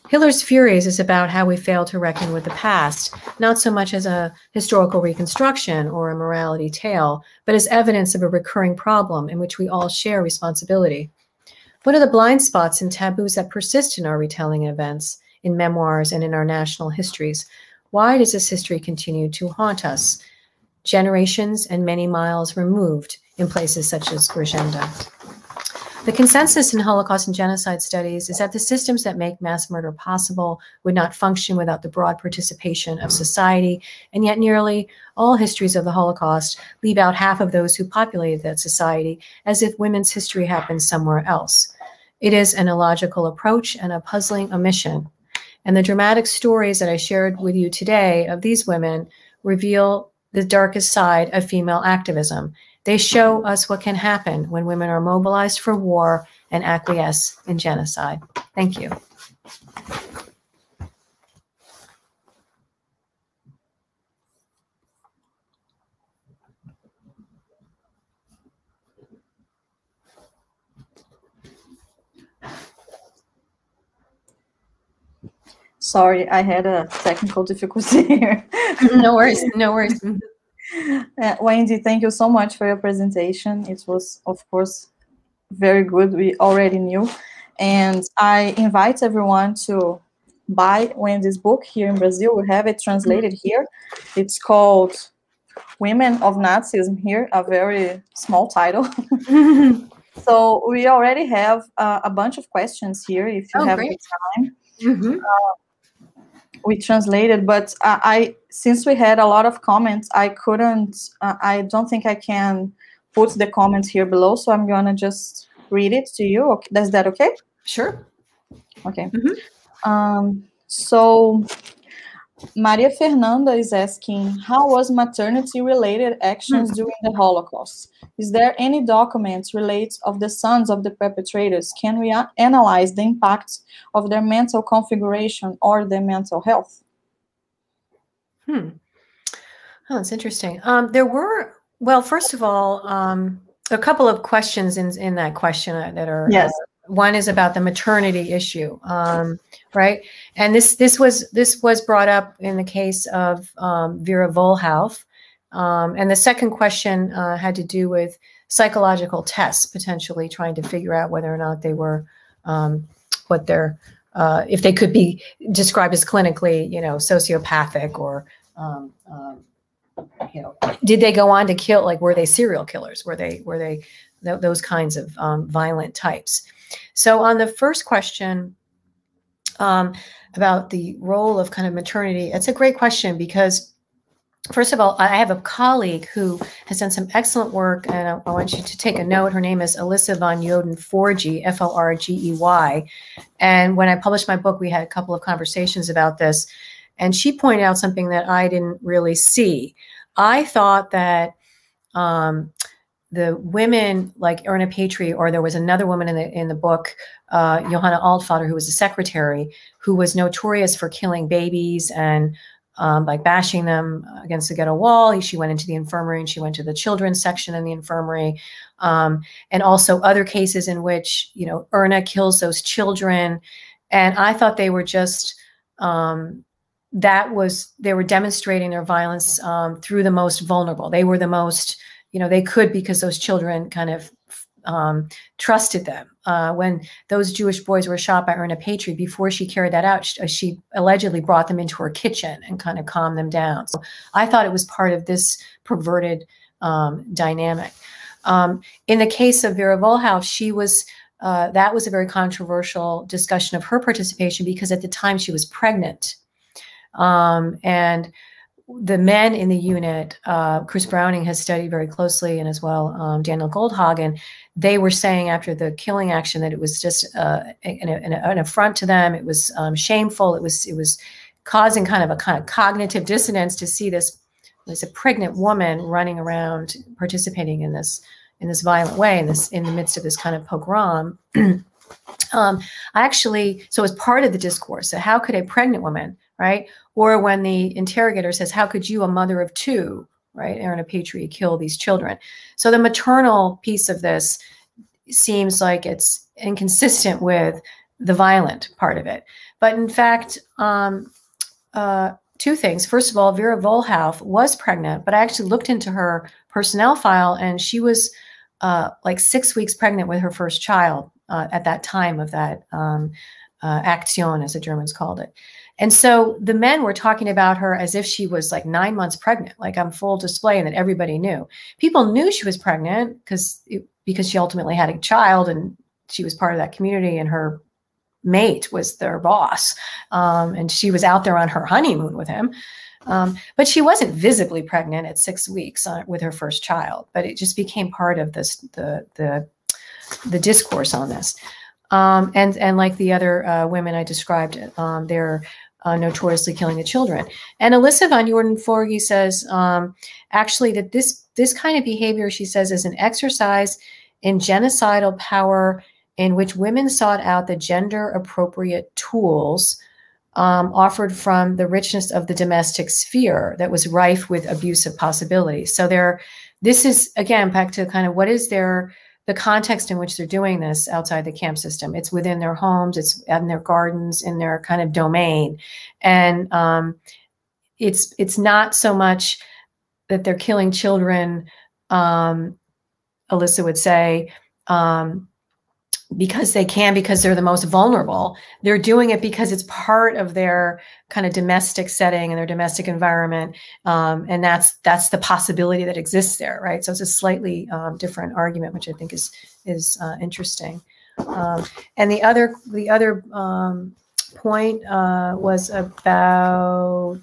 Speaker 2: Hitler's Furies is about how we fail to reckon with the past, not so much as a historical reconstruction or a morality tale, but as evidence of a recurring problem in which we all share responsibility. What are the blind spots and taboos that persist in our retelling events, in memoirs, and in our national histories? Why does this history continue to haunt us, generations and many miles removed in places such as Grzenda? The consensus in Holocaust and genocide studies is that the systems that make mass murder possible would not function without the broad participation of society, and yet nearly all histories of the Holocaust leave out half of those who populated that society, as if women's history happened somewhere else. It is an illogical approach and a puzzling omission. And the dramatic stories that I shared with you today of these women reveal the darkest side of female activism. They show us what can happen when women are mobilized for war and acquiesce in genocide. Thank you.
Speaker 1: Sorry, I had a technical difficulty <laughs> here.
Speaker 2: no worries, no worries. Mm-hmm. <laughs>
Speaker 1: Uh, Wendy, thank you so much for your presentation. It was, of course, very good. We already knew. And I invite everyone to buy Wendy's book here in Brazil. We have it translated here. It's called Women of Nazism here, a very small title. <laughs> so we already have uh, a bunch of questions here if you oh, have great. the time. Mm -hmm. uh, we translated, but uh, I since we had a lot of comments, I couldn't. Uh, I don't think I can put the comments here below, so I'm gonna just read it to you. Okay, is that okay?
Speaker 2: Sure.
Speaker 1: Okay. Mm -hmm. Um, so Maria Fernanda is asking, how was maternity-related actions hmm. during the Holocaust? Is there any documents related of the sons of the perpetrators? Can we analyze the impact of their mental configuration or their mental health?
Speaker 2: Hmm. Oh, that's interesting. Um, there were, well, first of all, um, a couple of questions in, in that question that are
Speaker 1: yes.
Speaker 2: One is about the maternity issue, um, right? And this this was this was brought up in the case of um, Vera Wohlauf. Um, and the second question uh, had to do with psychological tests, potentially trying to figure out whether or not they were um, what their uh, if they could be described as clinically, you know, sociopathic or um, um, you know, did they go on to kill? Like, were they serial killers? Were they were they th those kinds of violent types? So on the first question um, about the role of kind of maternity, it's a great question because first of all, I have a colleague who has done some excellent work, and I, I want you to take a note. Her name is Elissa von Joeden-Forgey, F L R G E Y. And when I published my book, we had a couple of conversations about this. And she pointed out something that I didn't really see. I thought that um, the women like Erna Petri, or there was another woman in the in the book, uh, Johanna Altvater, who was a secretary, who was notorious for killing babies and um, by bashing them against the ghetto wall. She went into the infirmary and she went to the children's section in the infirmary. Um, and also other cases in which, you know, Erna kills those children. And I thought they were just, um, that was, they were demonstrating their violence um, through the most vulnerable. They were the most, you know, they could because those children kind of um, trusted them. Uh, when those Jewish boys were shot by Erna Petri, before she carried that out, she, she, allegedly brought them into her kitchen and kind of calmed them down. So I thought it was part of this perverted um, dynamic. Um, in the case of Vera Wohlauf, she was uh, that was a very controversial discussion of her participation because at the time she was pregnant, um, and the men in the unit, uh, Chris Browning has studied very closely, and as well um, Daniel Goldhagen, they were saying after the killing action that it was just uh, an, an, an, affront to them. It was um, shameful. It was it was causing kind of a kind of cognitive dissonance to see this this a pregnant woman running around participating in this in this violent way in this in the midst of this kind of pogrom. <clears throat> um, I actually so as part of the discourse, so how could a pregnant woman right? Or when the interrogator says, How could you, a mother of two, right, Erna Petri, kill these children? So the maternal piece of this seems like it's inconsistent with the violent part of it. But in fact, um, uh, two things. First of all, Vera Wohlauf was pregnant, but I actually looked into her personnel file and she was uh, like six weeks pregnant with her first child uh, at that time of that um, uh, Aktion, as the Germans called it. And so the men were talking about her as if she was like nine months pregnant, like on full display, and that everybody knew. People knew she was pregnant because because she ultimately had a child and she was part of that community, and her mate was their boss, um, and she was out there on her honeymoon with him. Um, but she wasn't visibly pregnant at six weeks uh, with her first child. But it just became part of this the the the discourse on this. Um, and and like the other uh, women I described, um, they're uh, notoriously killing the children. And Elissa von Joeden-Forgey says um, actually that this this kind of behavior, she says, is an exercise in genocidal power in which women sought out the gender appropriate tools um, offered from the richness of the domestic sphere that was rife with abusive possibilities. So there, this is again back to kind of what is their the context in which they're doing this outside the camp system. It's within their homes, it's in their gardens, in their kind of domain, and um, it's it's not so much that they're killing children. Um, Elissa would say. Um, because they can because they're the most vulnerable they're doing it because it's part of their kind of domestic setting and their domestic environment um, and that's that's the possibility that exists there right so it's a slightly um, different argument which i think is is uh, interesting um, and the other the other um, point uh, was about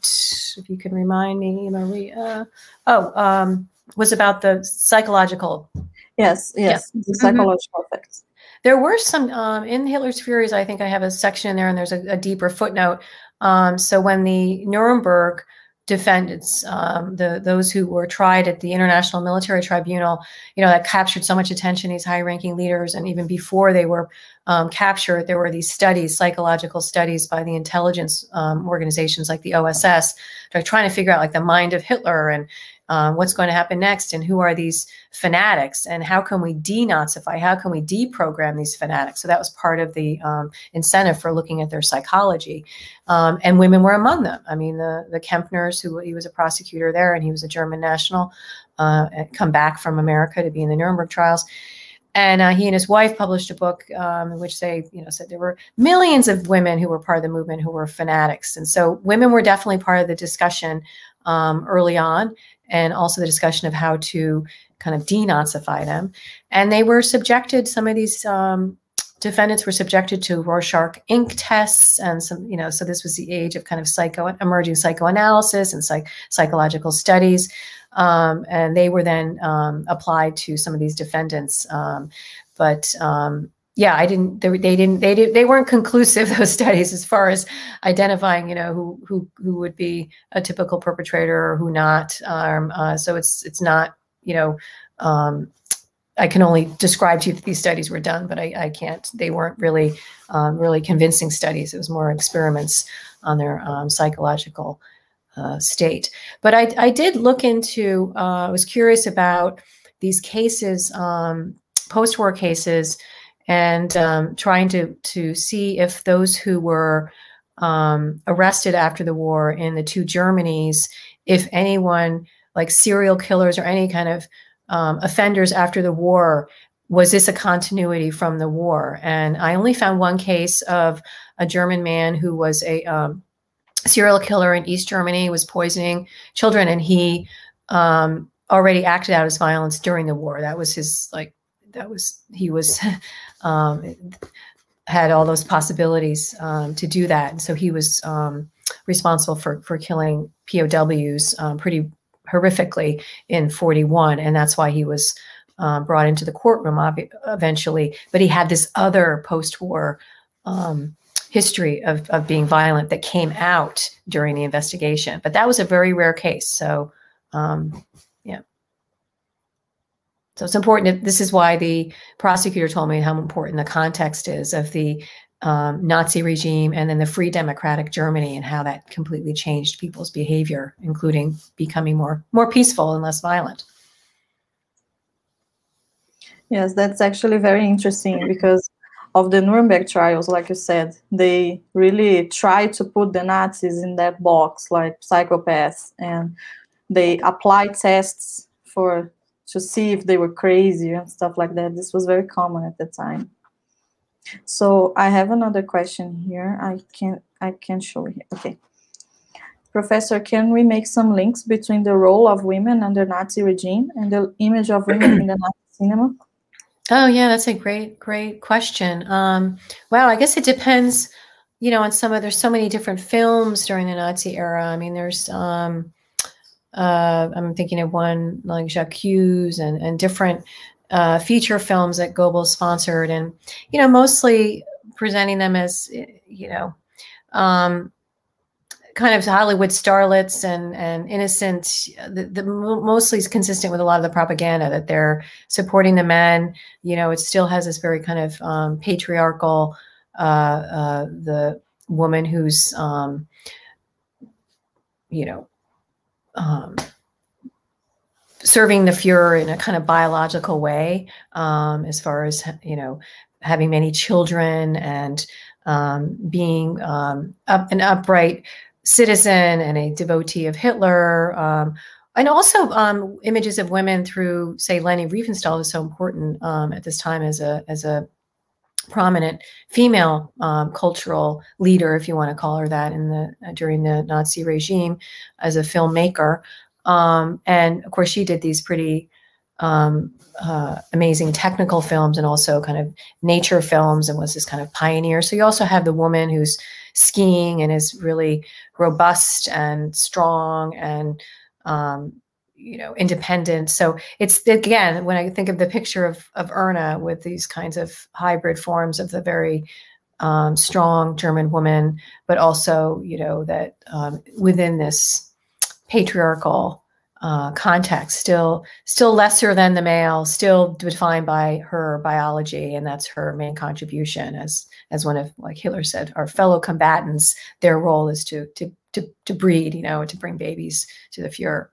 Speaker 2: if you can remind me maria oh um, was about the psychological
Speaker 1: yes yes yeah. the mm-hmm. psychological mm -hmm. effects
Speaker 2: there were some um, in Hitler's Furies. I think I have a section in there, and there's a, a deeper footnote. Um, so when the Nuremberg defendants, um, the those who were tried at the International Military Tribunal, you know, that captured so much attention. These high-ranking leaders, and even before they were um, captured, there were these studies, psychological studies by the intelligence um, organizations like the OSS, trying to figure out like the mind of Hitler and um, what's going to happen next and who are these fanatics and how can we denazify how can we deprogram these fanatics? So that was part of the um, incentive for looking at their psychology. Um, and women were among them. I mean the the kempners who he was a prosecutor there and he was a german national uh, come back from america to be in the nuremberg trials. And uh, he and his wife published a book um, in which they you know said there were millions of women who were part of the movement who were fanatics. And so women were definitely part of the discussion um, early on and also the discussion of how to kind of denazify them. And they were subjected, some of these um, defendants were subjected to Rorschach ink tests and some, you know, so this was the age of kind of psycho emerging psychoanalysis and psych psychological studies. Um, and they were then um, applied to some of these defendants. Um, but um, yeah, I didn't. They, they didn't. They did. They weren't conclusive <laughs> those studies as far as identifying, you know, who who who would be a typical perpetrator or who not. Um, uh, so it's it's not, you know, um, I can only describe to you that these studies were done, but I, I can't. They weren't really um, really convincing studies. It was more experiments on their um, psychological uh, state. But I I did look into. Uh, I was curious about these cases, um, post-war cases and um, trying to to see if those who were um, arrested after the war in the two Germanys, if anyone like serial killers or any kind of um, offenders after the war, was this a continuity from the war? And I only found one case of a German man who was a um, serial killer in East Germany, was poisoning children, and he um, already acted out his violence during the war. That was his like that was he was <laughs> um, had all those possibilities um, to do that. And so he was um, responsible for for killing POWs um, pretty horrifically in 41, and that's why he was um, brought into the courtroom eventually. But he had this other post-war um, history of, of being violent that came out during the investigation. But that was a very rare case. So yeah. So it's important. This is why the prosecutor told me how important the context is of the um, Nazi regime and then the free democratic Germany and how that completely changed people's behavior, including becoming more more peaceful and less violent.
Speaker 1: Yes, that's actually very interesting because of the Nuremberg trials, like you said, they really tried to put the Nazis in that box, like psychopaths, and they applied tests for to see if they were crazy and stuff like that. This was very common at the time. So I have another question here. I can I can show you. Okay. Professor, can we make some links between the role of women under Nazi regime and the image of women in the Nazi cinema?
Speaker 2: Oh yeah, that's a great, great question. Um, wow, I guess it depends, you know, on some of there's so many different films during the Nazi era. I mean, there's um, uh, I'm thinking of one like J'accuse and, and different uh, feature films that Goebbels sponsored, and you know, mostly presenting them as you know, um, kind of Hollywood starlets and and innocent. The, the mostly is consistent with a lot of the propaganda that they're supporting the men. You know, it still has this very kind of um, patriarchal. Uh, uh, the woman who's um, you know um, serving the Fuhrer in a kind of biological way, um, as far as you know, having many children and um, being um, up, an upright citizen and a devotee of Hitler. Um, and also um, images of women through, say, Leni Riefenstahl is so important at this time as a as a prominent female um, cultural leader, if you want to call her that, in the uh, during the Nazi regime as a filmmaker. Um, and of course, she did these pretty um, uh, amazing technical films and also kind of nature films, and was this kind of pioneer. So you also have the woman who's skiing and is really robust and strong and um, you know independent. So it's again when i think of the picture of of erna with these kinds of hybrid forms of the very um, strong german woman but also you know that um, within this patriarchal uh, context still still lesser than the male still defined by her biology and that's her main contribution as as one of like hitler said our fellow combatants their role is to to to, to breed you know to bring babies to the fuhrer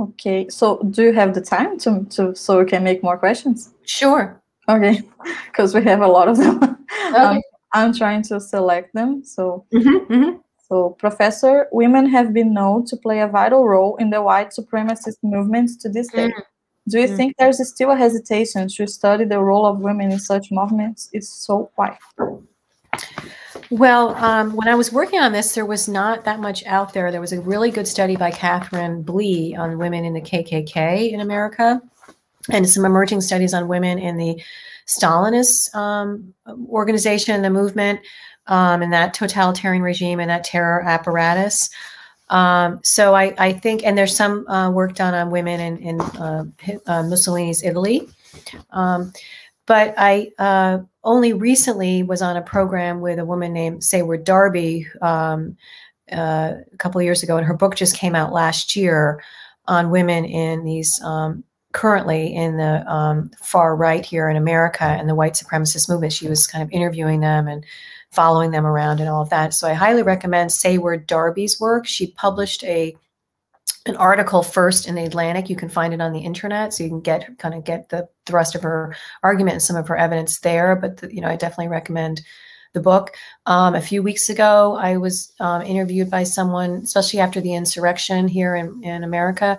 Speaker 1: Okay, so do you have the time to, to so we can make more questions?
Speaker 2: Sure.
Speaker 1: Okay, <laughs> because we have a lot of them. <laughs>
Speaker 2: Okay.
Speaker 1: um, I'm trying to select them. So,
Speaker 2: Mm-hmm, mm-hmm.
Speaker 1: so Professor, women have been known to play a vital role in the white supremacist movements to this day. Do you
Speaker 2: Mm.
Speaker 1: think there's still a hesitation to study the role of women in such movements? It's so quiet.
Speaker 2: Well, um, when I was working on this, there was not that much out there. There was a really good study by Catherine Blee on women in the KKK in America, and some emerging studies on women in the Stalinist um, organization, the movement, um, and that totalitarian regime and that terror apparatus. Um, so I, I think, and there's some uh, work done on women in, in uh, uh, Mussolini's Italy. Um, but I uh, only recently was on a program with a woman named Sayward Darby um, uh, a couple of years ago, and her book just came out last year on women in these um, currently in the um, far right here in America and the white supremacist movement. She was kind of interviewing them and following them around and all of that. So I highly recommend Sayward Darby's work. She published a an article first in the Atlantic. You can find it on the internet, so you can get kind of get the thrust of her argument and some of her evidence there. But the, you know, I definitely recommend the book. Um, a few weeks ago, I was um, interviewed by someone, especially after the insurrection here in, in America,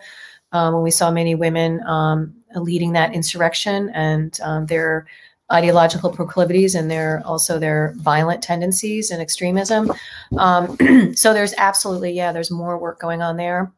Speaker 2: um, when we saw many women um, leading that insurrection and um, their ideological proclivities and their also their violent tendencies and extremism. Um, <clears throat> so there's absolutely, yeah, there's more work going on there.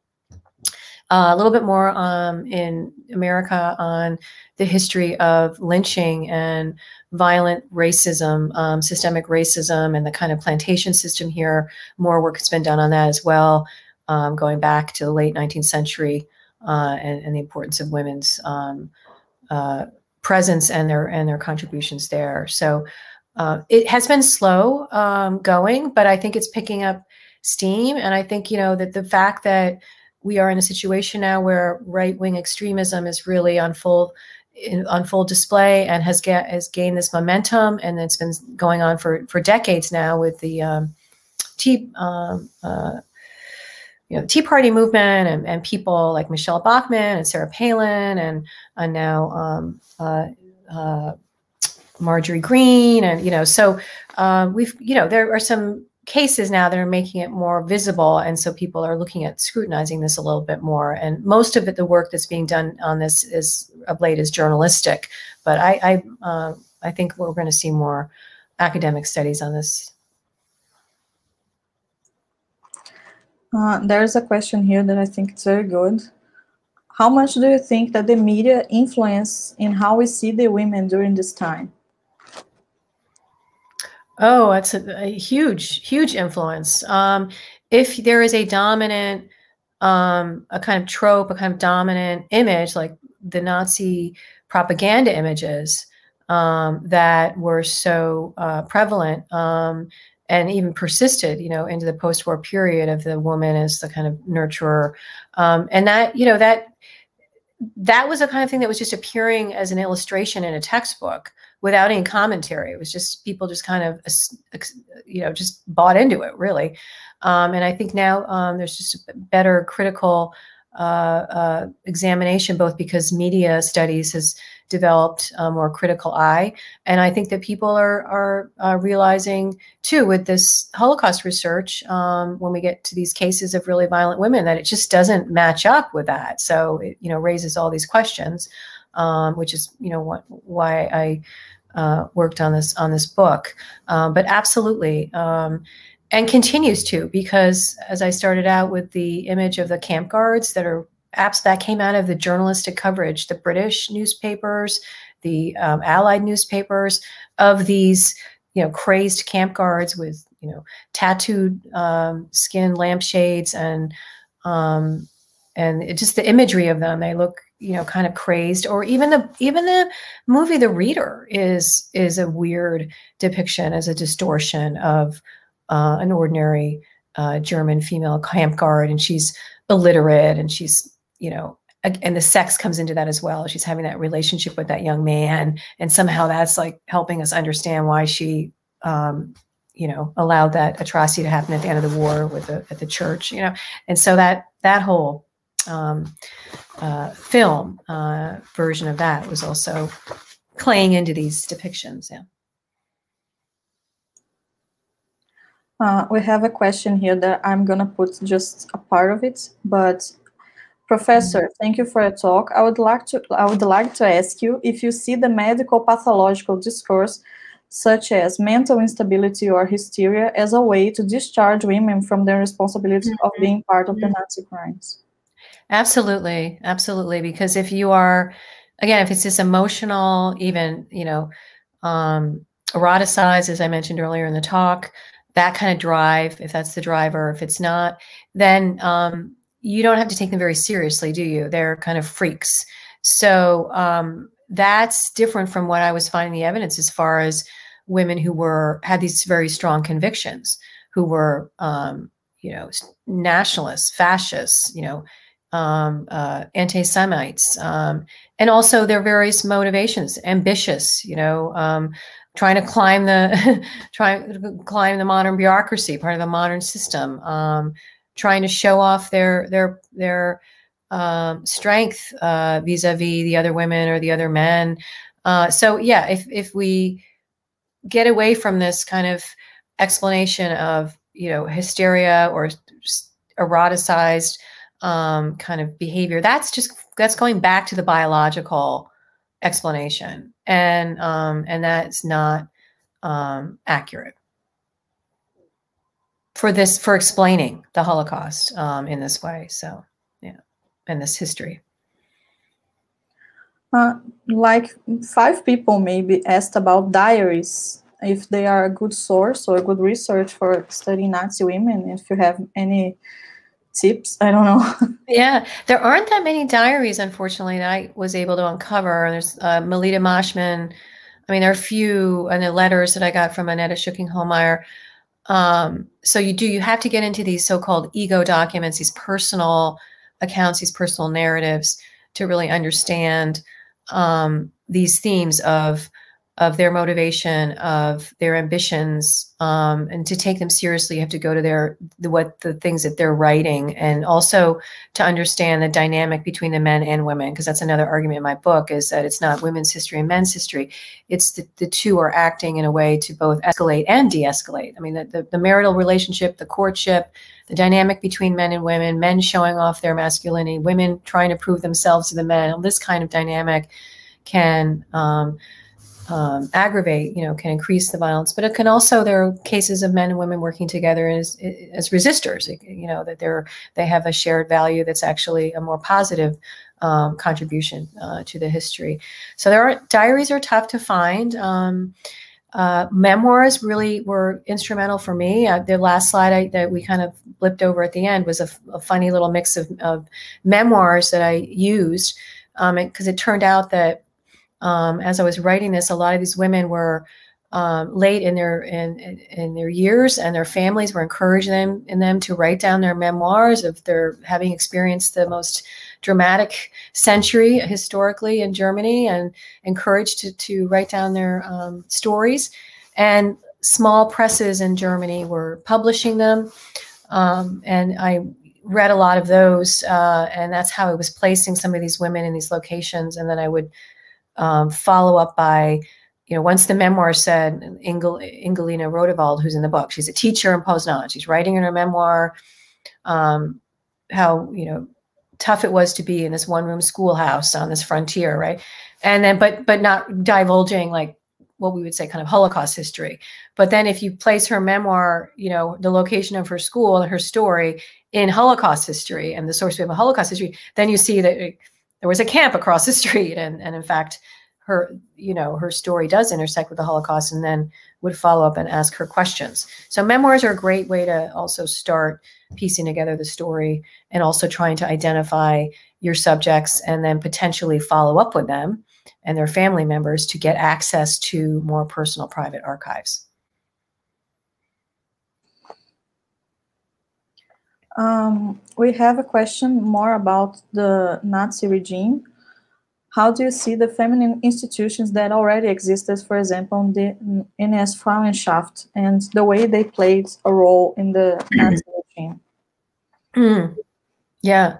Speaker 2: Uh, a little bit more um, in America on the history of lynching and violent racism, um, systemic racism, and the kind of plantation system here. More work has been done on that as well, um, going back to the late 19th century uh, and, and, the importance of women's um, uh, presence and their and their contributions there. So uh, it has been slow um, going, but I think it's picking up steam. And I think you know that the fact that we are in a situation now where right wing extremism is really on full in, on full display and has get has gained this momentum, and it's been going on for for decades now with the um, Tea um, uh, you know Tea Party movement and, and people like Michelle Bachmann and Sarah Palin and and now um, uh, uh, Marjorie Greene and you know so uh, we've you know there are some cases now that are making it more visible and so people are looking at scrutinizing this a little bit more. And most of it the work that's being done on this is of late is journalistic. But i i, uh, I think we're going to see more academic studies on this.
Speaker 1: Uh, there's a question here that i think is very good. How much do you think that the media influence in how we see the women during this time
Speaker 2: Oh, that's a, a huge, huge influence. Um, if there is a dominant, um, a kind of trope, a kind of dominant image, like the Nazi propaganda images um, that were so uh, prevalent um, and even persisted, you know, into the post-war period of the woman as the kind of nurturer, um, and that, you know, that that was a kind of thing that was just appearing as an illustration in a textbook without any commentary. It was just people just kind of, you know, just bought into it really. Um, and I think now um, there's just a better critical uh, uh, examination, both because media studies has developed a more critical eye, and I think that people are are uh, realizing too with this Holocaust research um, when we get to these cases of really violent women that it just doesn't match up with that. So it you know raises all these questions, um, which is you know what, why I uh, worked on this on this book. Um, but absolutely. Um, and continues to because as I started out with the image of the camp guards that are apps that came out of the journalistic coverage, the British newspapers, the um, Allied newspapers of these, you know, crazed camp guards with, you know, tattooed um, skin lampshades and um, and it, just the imagery of them. They look, you know, kind of crazed. Or even the even the movie The Reader is is a weird depiction as a distortion of uh, an ordinary uh, German female camp guard, and she's illiterate and she's you know and the sex comes into that as well she's having that relationship with that young man and somehow that's like helping us understand why she um, you know allowed that atrocity to happen at the end of the war with the at the church you know and so that that whole um, uh, film uh, version of that was also playing into these depictions. Yeah.
Speaker 1: Uh, we have a question here that I'm going to put just a part of it, but Professor, mm -hmm. thank you for your talk. I would like to I would like to ask you if you see the medical pathological discourse such as mental instability or hysteria as a way to discharge women from their responsibility mm -hmm. of mm-hmm. being part of the mm-hmm. Nazi crimes.
Speaker 2: Absolutely, absolutely. Because if you are, again, if it's this emotional, even you know, um, eroticized, as I mentioned earlier in the talk, that kind of drive, if that's the driver, if it's not, then um, you don't have to take them very seriously, do you? They're kind of freaks. So um, that's different from what I was finding the evidence as far as women who were had these very strong convictions, who were um, you know nationalists, fascists, you know, um, uh, anti-Semites, um, and also their various motivations, ambitious, you know, um, trying to climb the <laughs> trying to climb the modern bureaucracy, part of the modern system, um, trying to show off their their their um, strength uh, vis-a-vis the other women or the other men. Uh, so yeah, if if we get away from this kind of explanation of you know hysteria or eroticized um, kind of behavior, that's just that's going back to the biological explanation, and um, and that's not um, accurate for this for explaining the Holocaust um, in this way. So yeah, and this history.
Speaker 1: Uh, like five people maybe asked about diaries, if they are a good source or a good research for studying Nazi women. If you have any tips, I don't know. <laughs>
Speaker 2: yeah, there aren't that many diaries, unfortunately, that I was able to uncover. There's uh, Melita Maschmann. I mean, there are a few, and the letters that I got from Annette Schucking-Homeyer. Um, so you do, you have to get into these so-called ego documents, these personal accounts, these personal narratives to really understand um, these themes of of their motivation, of their ambitions, um, and to take them seriously, you have to go to their the, what the things that they're writing, and also to understand the dynamic between the men and women, because that's another argument in my book is that it's not women's history and men's history; it's the, the two are acting in a way to both escalate and de-escalate. I mean, the, the, the marital relationship, the courtship, the dynamic between men and women, men showing off their masculinity, women trying to prove themselves to the men, this kind of dynamic can um, um, aggravate, you know, can increase the violence. But it can also there are cases of men and women working together as as resistors. You know that they're they have a shared value that's actually a more positive um, contribution uh, to the history. So there are diaries are tough to find. Um, uh, memoirs really were instrumental for me. Uh, the last slide I, that we kind of blipped over at the end was a, a funny little mix of, of, memoirs that I used because um, it turned out that um, as I was writing this, a lot of these women were um, late in their in, in their years, and their families were encouraging them in them to write down their memoirs of their having experienced the most dramatic century historically in Germany, and encouraged to to write down their um, stories. And small presses in Germany were publishing them, um, and I read a lot of those, uh, and that's how I was placing some of these women in these locations, and then I would um, follow up by, you know, once the memoir said Ingel, Ingelina Rodewald, who's in the book, she's a teacher in Poznan. She's writing in her memoir um, how, you know, tough it was to be in this one room schoolhouse on this frontier, right? And then, but, but not divulging like what we would say kind of Holocaust history. But then if you place her memoir, you know, the location of her school and her story in Holocaust history and the source of Holocaust history, then you see that there was a camp across the <laughs> street and and in fact her you know her story does intersect with the holocaust and then would follow up and ask her questions. So memoirs are a great way to also start piecing together the story and also trying to identify your subjects and then potentially follow up with them and their family members to get access to more personal private archives
Speaker 1: Um, we have a question more about the Nazi regime. How do you see the feminine institutions that already existed, for example, in the NS Frauenschaft, and the way they played a role in the <clears throat> Nazi regime?
Speaker 2: Mm. Yeah.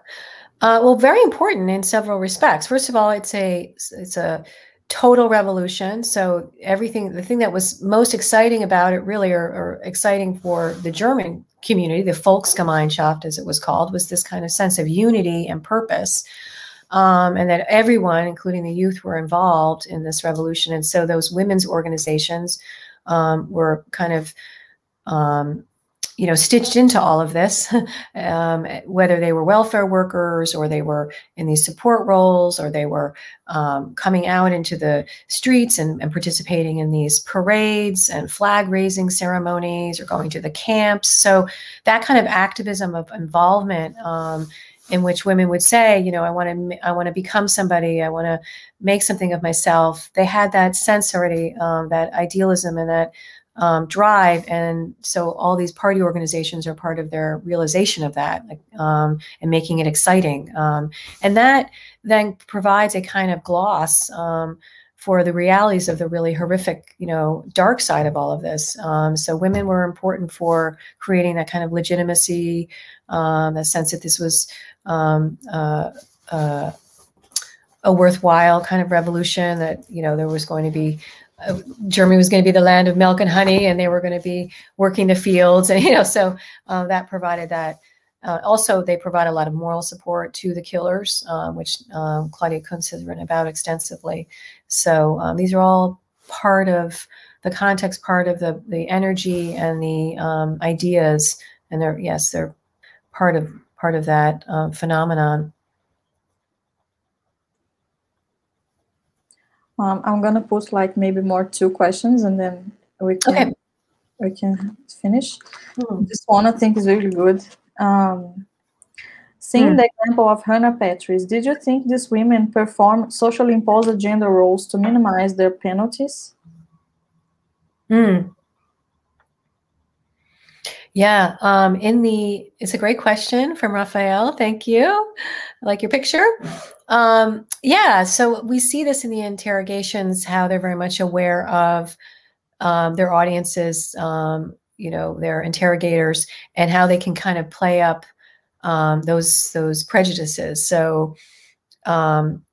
Speaker 2: Uh, well, very important in several respects. First of all, it's a it's a total revolution. So everything, the thing that was most exciting about it, really, or, or exciting for the German community, the Volksgemeinschaft, as it was called, was this kind of sense of unity and purpose. Um, and that everyone, including the youth, were involved in this revolution. And so those women's organizations um, were kind of um, you know, stitched into all of this, <laughs> um, whether they were welfare workers or they were in these support roles or they were um, coming out into the streets and, and, participating in these parades and flag raising ceremonies or going to the camps. So that kind of activism of involvement um, in which women would say, you know, I want to, I want to become somebody, I want to make something of myself. They had that sense already, um, that idealism and that um, drive. And so all these party organizations are part of their realization of that like, um, and making it exciting. Um, and that then provides a kind of gloss um, for the realities of the really horrific, you know, dark side of all of this. Um, so women were important for creating that kind of legitimacy, um, the sense that this was uh, uh, a worthwhile kind of revolution that you know there was going to be Germany was going to be the land of milk and honey, and they were going to be working the fields, <laughs> and you know, so uh, that provided that. Uh, also, they provide a lot of moral support to the killers, um, which um, Claudia Koonz has written about extensively. So um, these are all part of the context, part of the the energy and the um, ideas, and they're yes, they're part of part of that uh, phenomenon.
Speaker 1: Um, I'm gonna put like maybe more two questions and then we can okay. we can finish. Hmm. This one I think is really good. Um, seeing hmm. the example of Erna Petri's, did you think these women perform socially imposed gender roles to minimize their penalties?
Speaker 2: Hmm. Yeah, um, in the it's a great question from Raphael. Thank you. I like your picture. Um, yeah, so we see this in the interrogations how they're very much aware of um, their audiences, um, you know, their interrogators, and how they can kind of play up um, those those prejudices. So, um,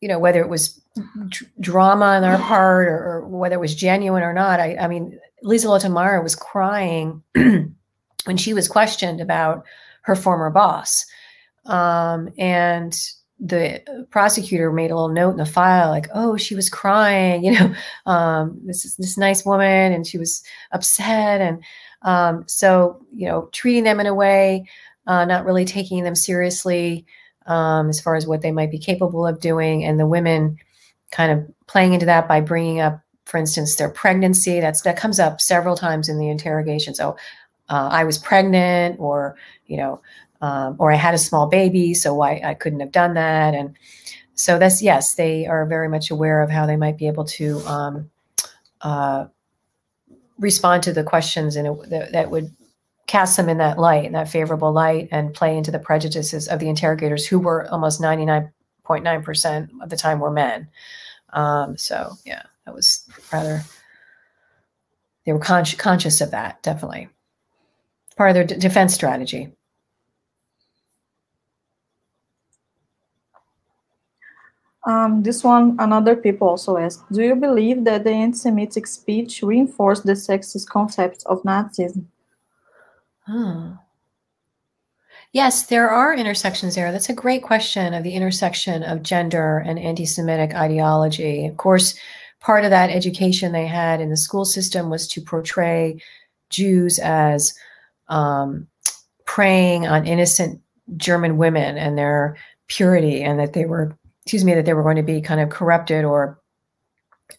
Speaker 2: you know, whether it was drama on our part or, or, whether it was genuine or not. I, I mean, Liselotte Meier was crying <clears throat> when she was questioned about her former boss. Um, and the prosecutor made a little note in the file, like, "Oh, she was crying, <laughs> you know, um, this is this nice woman, and she was upset." And um, so, you know, treating them in a way, uh, not really taking them seriously um, as far as what they might be capable of doing, and the women kind of playing into that by bringing up for instance, their pregnancy. That's that comes up several times in the interrogation. So uh, I was pregnant, or you know, um, or I had a small baby, so why I couldn't have done that. And so that's yes, they are very much aware of how they might be able to um, uh, respond to the questions in a, that, that would cast them in that light, in that favorable light, and play into the prejudices of the interrogators, who were almost ninety nine point nine percent of the time were men. Um, so yeah that was rather they were con- conscious of that definitely part of their d- defense strategy
Speaker 1: um, this one another people also asked do you believe that the anti-semitic speech reinforced the sexist concepts of nazism
Speaker 2: hmm. Yes, there are intersections there. That's a great question of the intersection of gender and anti Semitic ideology. Of course, part of that education they had in the school system was to portray Jews as um, preying on innocent German women and their purity, and that they were, excuse me, that they were going to be kind of corrupted or,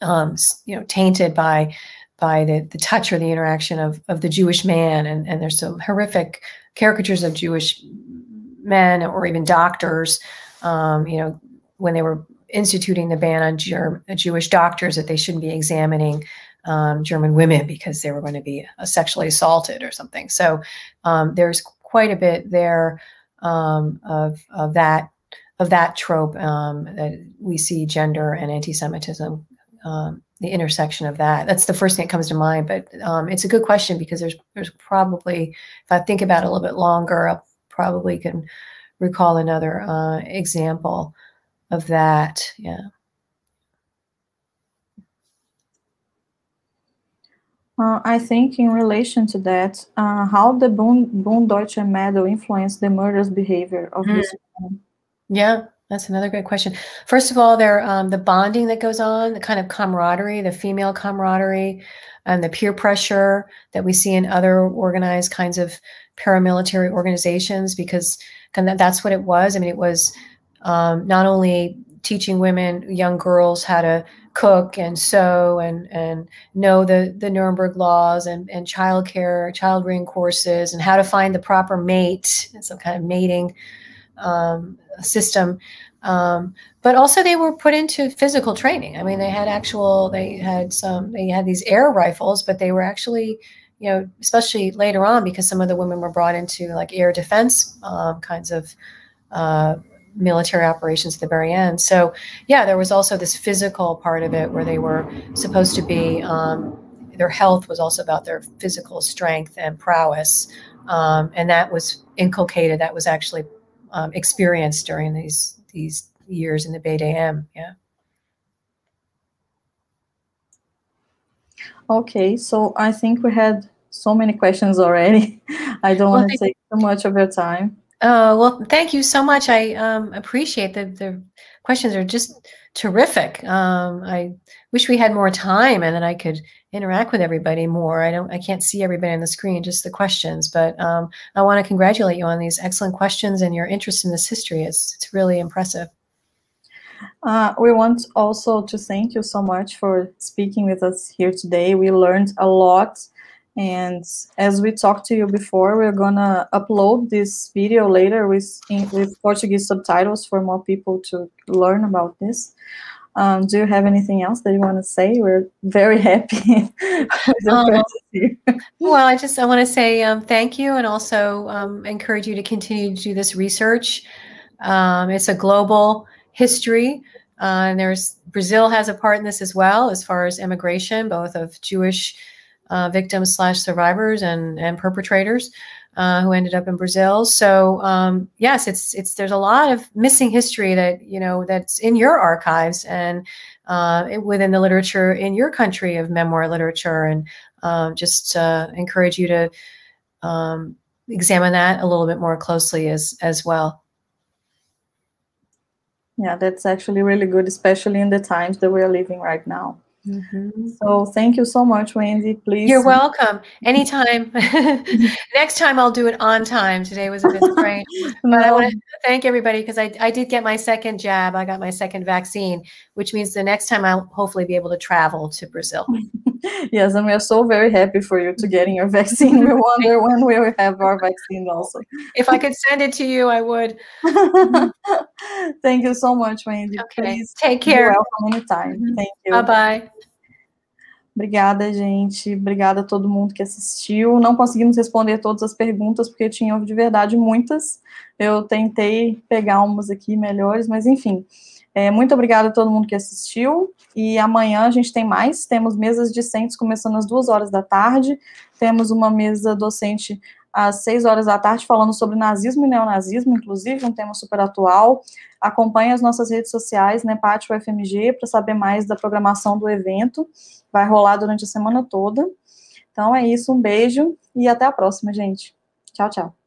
Speaker 2: um, you know, tainted by by the, the touch or the interaction of, of the Jewish man. And, and there's some horrific caricatures of Jewish men or even doctors, um, you know, when they were instituting the ban on Ger- Jewish doctors that they shouldn't be examining um, German women because they were going to be uh, sexually assaulted or something. So um, there's quite a bit there um, of of that of that trope um, that we see gender and anti-Semitism, um, the intersection of that. That's the first thing that comes to mind. But um, it's a good question because there's there's probably if I think about it a little bit longer, I probably can recall another uh, example of that. Yeah.
Speaker 1: Uh, I think in relation to that, uh, how the Bund Deutscher Mädel influenced the murderous behavior of mm. this woman?
Speaker 2: Yeah, that's another great question. First of all, there um, the bonding that goes on, the kind of camaraderie, the female camaraderie, and the peer pressure that we see in other organized kinds of paramilitary organizations, because that's what it was. I mean, it was um, not only teaching women, young girls, how to cook and sew and and know the the Nuremberg laws and and child care, child rearing courses, and how to find the proper mate, some kind of mating um, system. Um, but also they were put into physical training. I mean, they had actual, they had some, they had these air rifles, but they were actually, you know, especially later on because some of the women were brought into like air defense um, kinds of uh, military operations at the very end. So, yeah, there was also this physical part of it where they were supposed to be, um, their health was also about their physical strength and prowess. Um, and that was inculcated, that was actually um, experienced during these, these years in the BDM. Yeah.
Speaker 1: Okay, so I think we had so many questions already. <laughs> I don't well, want to take too much of your time.
Speaker 2: Uh, well, thank you so much. I um, appreciate the the questions are just terrific. Um, I wish we had more time and that I could interact with everybody more. I don't, I can't see everybody on the screen, just the questions. But um, I want to congratulate you on these excellent questions and your interest in this history. It's it's really impressive.
Speaker 1: Uh, we want also to thank you so much for speaking with us here today. We learned a lot and as we talked to you before, we're gonna upload this video later with with Portuguese subtitles for more people to learn about this. Um, do you have anything else that you want to say? We're very <laughs> happy. um,
Speaker 2: well, I just I want to say um, thank you, and also um, encourage you to continue to do this research. Um, it's a global history. Uh, and there's Brazil has a part in this as well, as far as immigration, both of Jewish uh, victims slash survivors and and perpetrators uh, who ended up in Brazil. So um, yes, it's it's there's a lot of missing history that you know that's in your archives and uh, within the literature in your country of memoir literature, and um, just uh, encourage you to um, examine that a little bit more closely as as well.
Speaker 1: Yeah, that's actually really good, especially in the times that we're living right now. Mm-hmm. So thank you so much, Wendy. Please.
Speaker 2: You're welcome. Anytime. <laughs> Next time I'll do it on time. Today was a bit strange. no. <laughs> But I want to thank everybody because I, I did get my second jab. I got my second vaccine, which means the next time I'll hopefully be able to travel to Brazil. <laughs>
Speaker 1: yes, and we are so very happy for you to getting your vaccine. We wonder when we will have our vaccine also.
Speaker 2: If I could send it to you, I would. <laughs>
Speaker 1: thank you so much, Wendy.
Speaker 2: Okay. Please Take care.
Speaker 1: welcome anytime. Mm-hmm. Thank you.
Speaker 2: Bye-bye.
Speaker 1: Obrigada, gente. Obrigada a todo mundo que assistiu. Não conseguimos responder todas as perguntas, porque tinham de verdade muitas. Eu tentei pegar umas aqui melhores, mas enfim. É, muito obrigada a todo mundo que assistiu. E amanhã a gente tem mais. Temos mesas discentes começando às duas horas da tarde. Temos uma mesa docente às seis horas da tarde falando sobre nazismo e neonazismo, inclusive, um tema super atual. Acompanhe as nossas redes sociais, né, Pátio FMG, para saber mais da programação do evento vai rolar durante a semana toda. Então é isso, um beijo e até a próxima, gente. Tchau, tchau.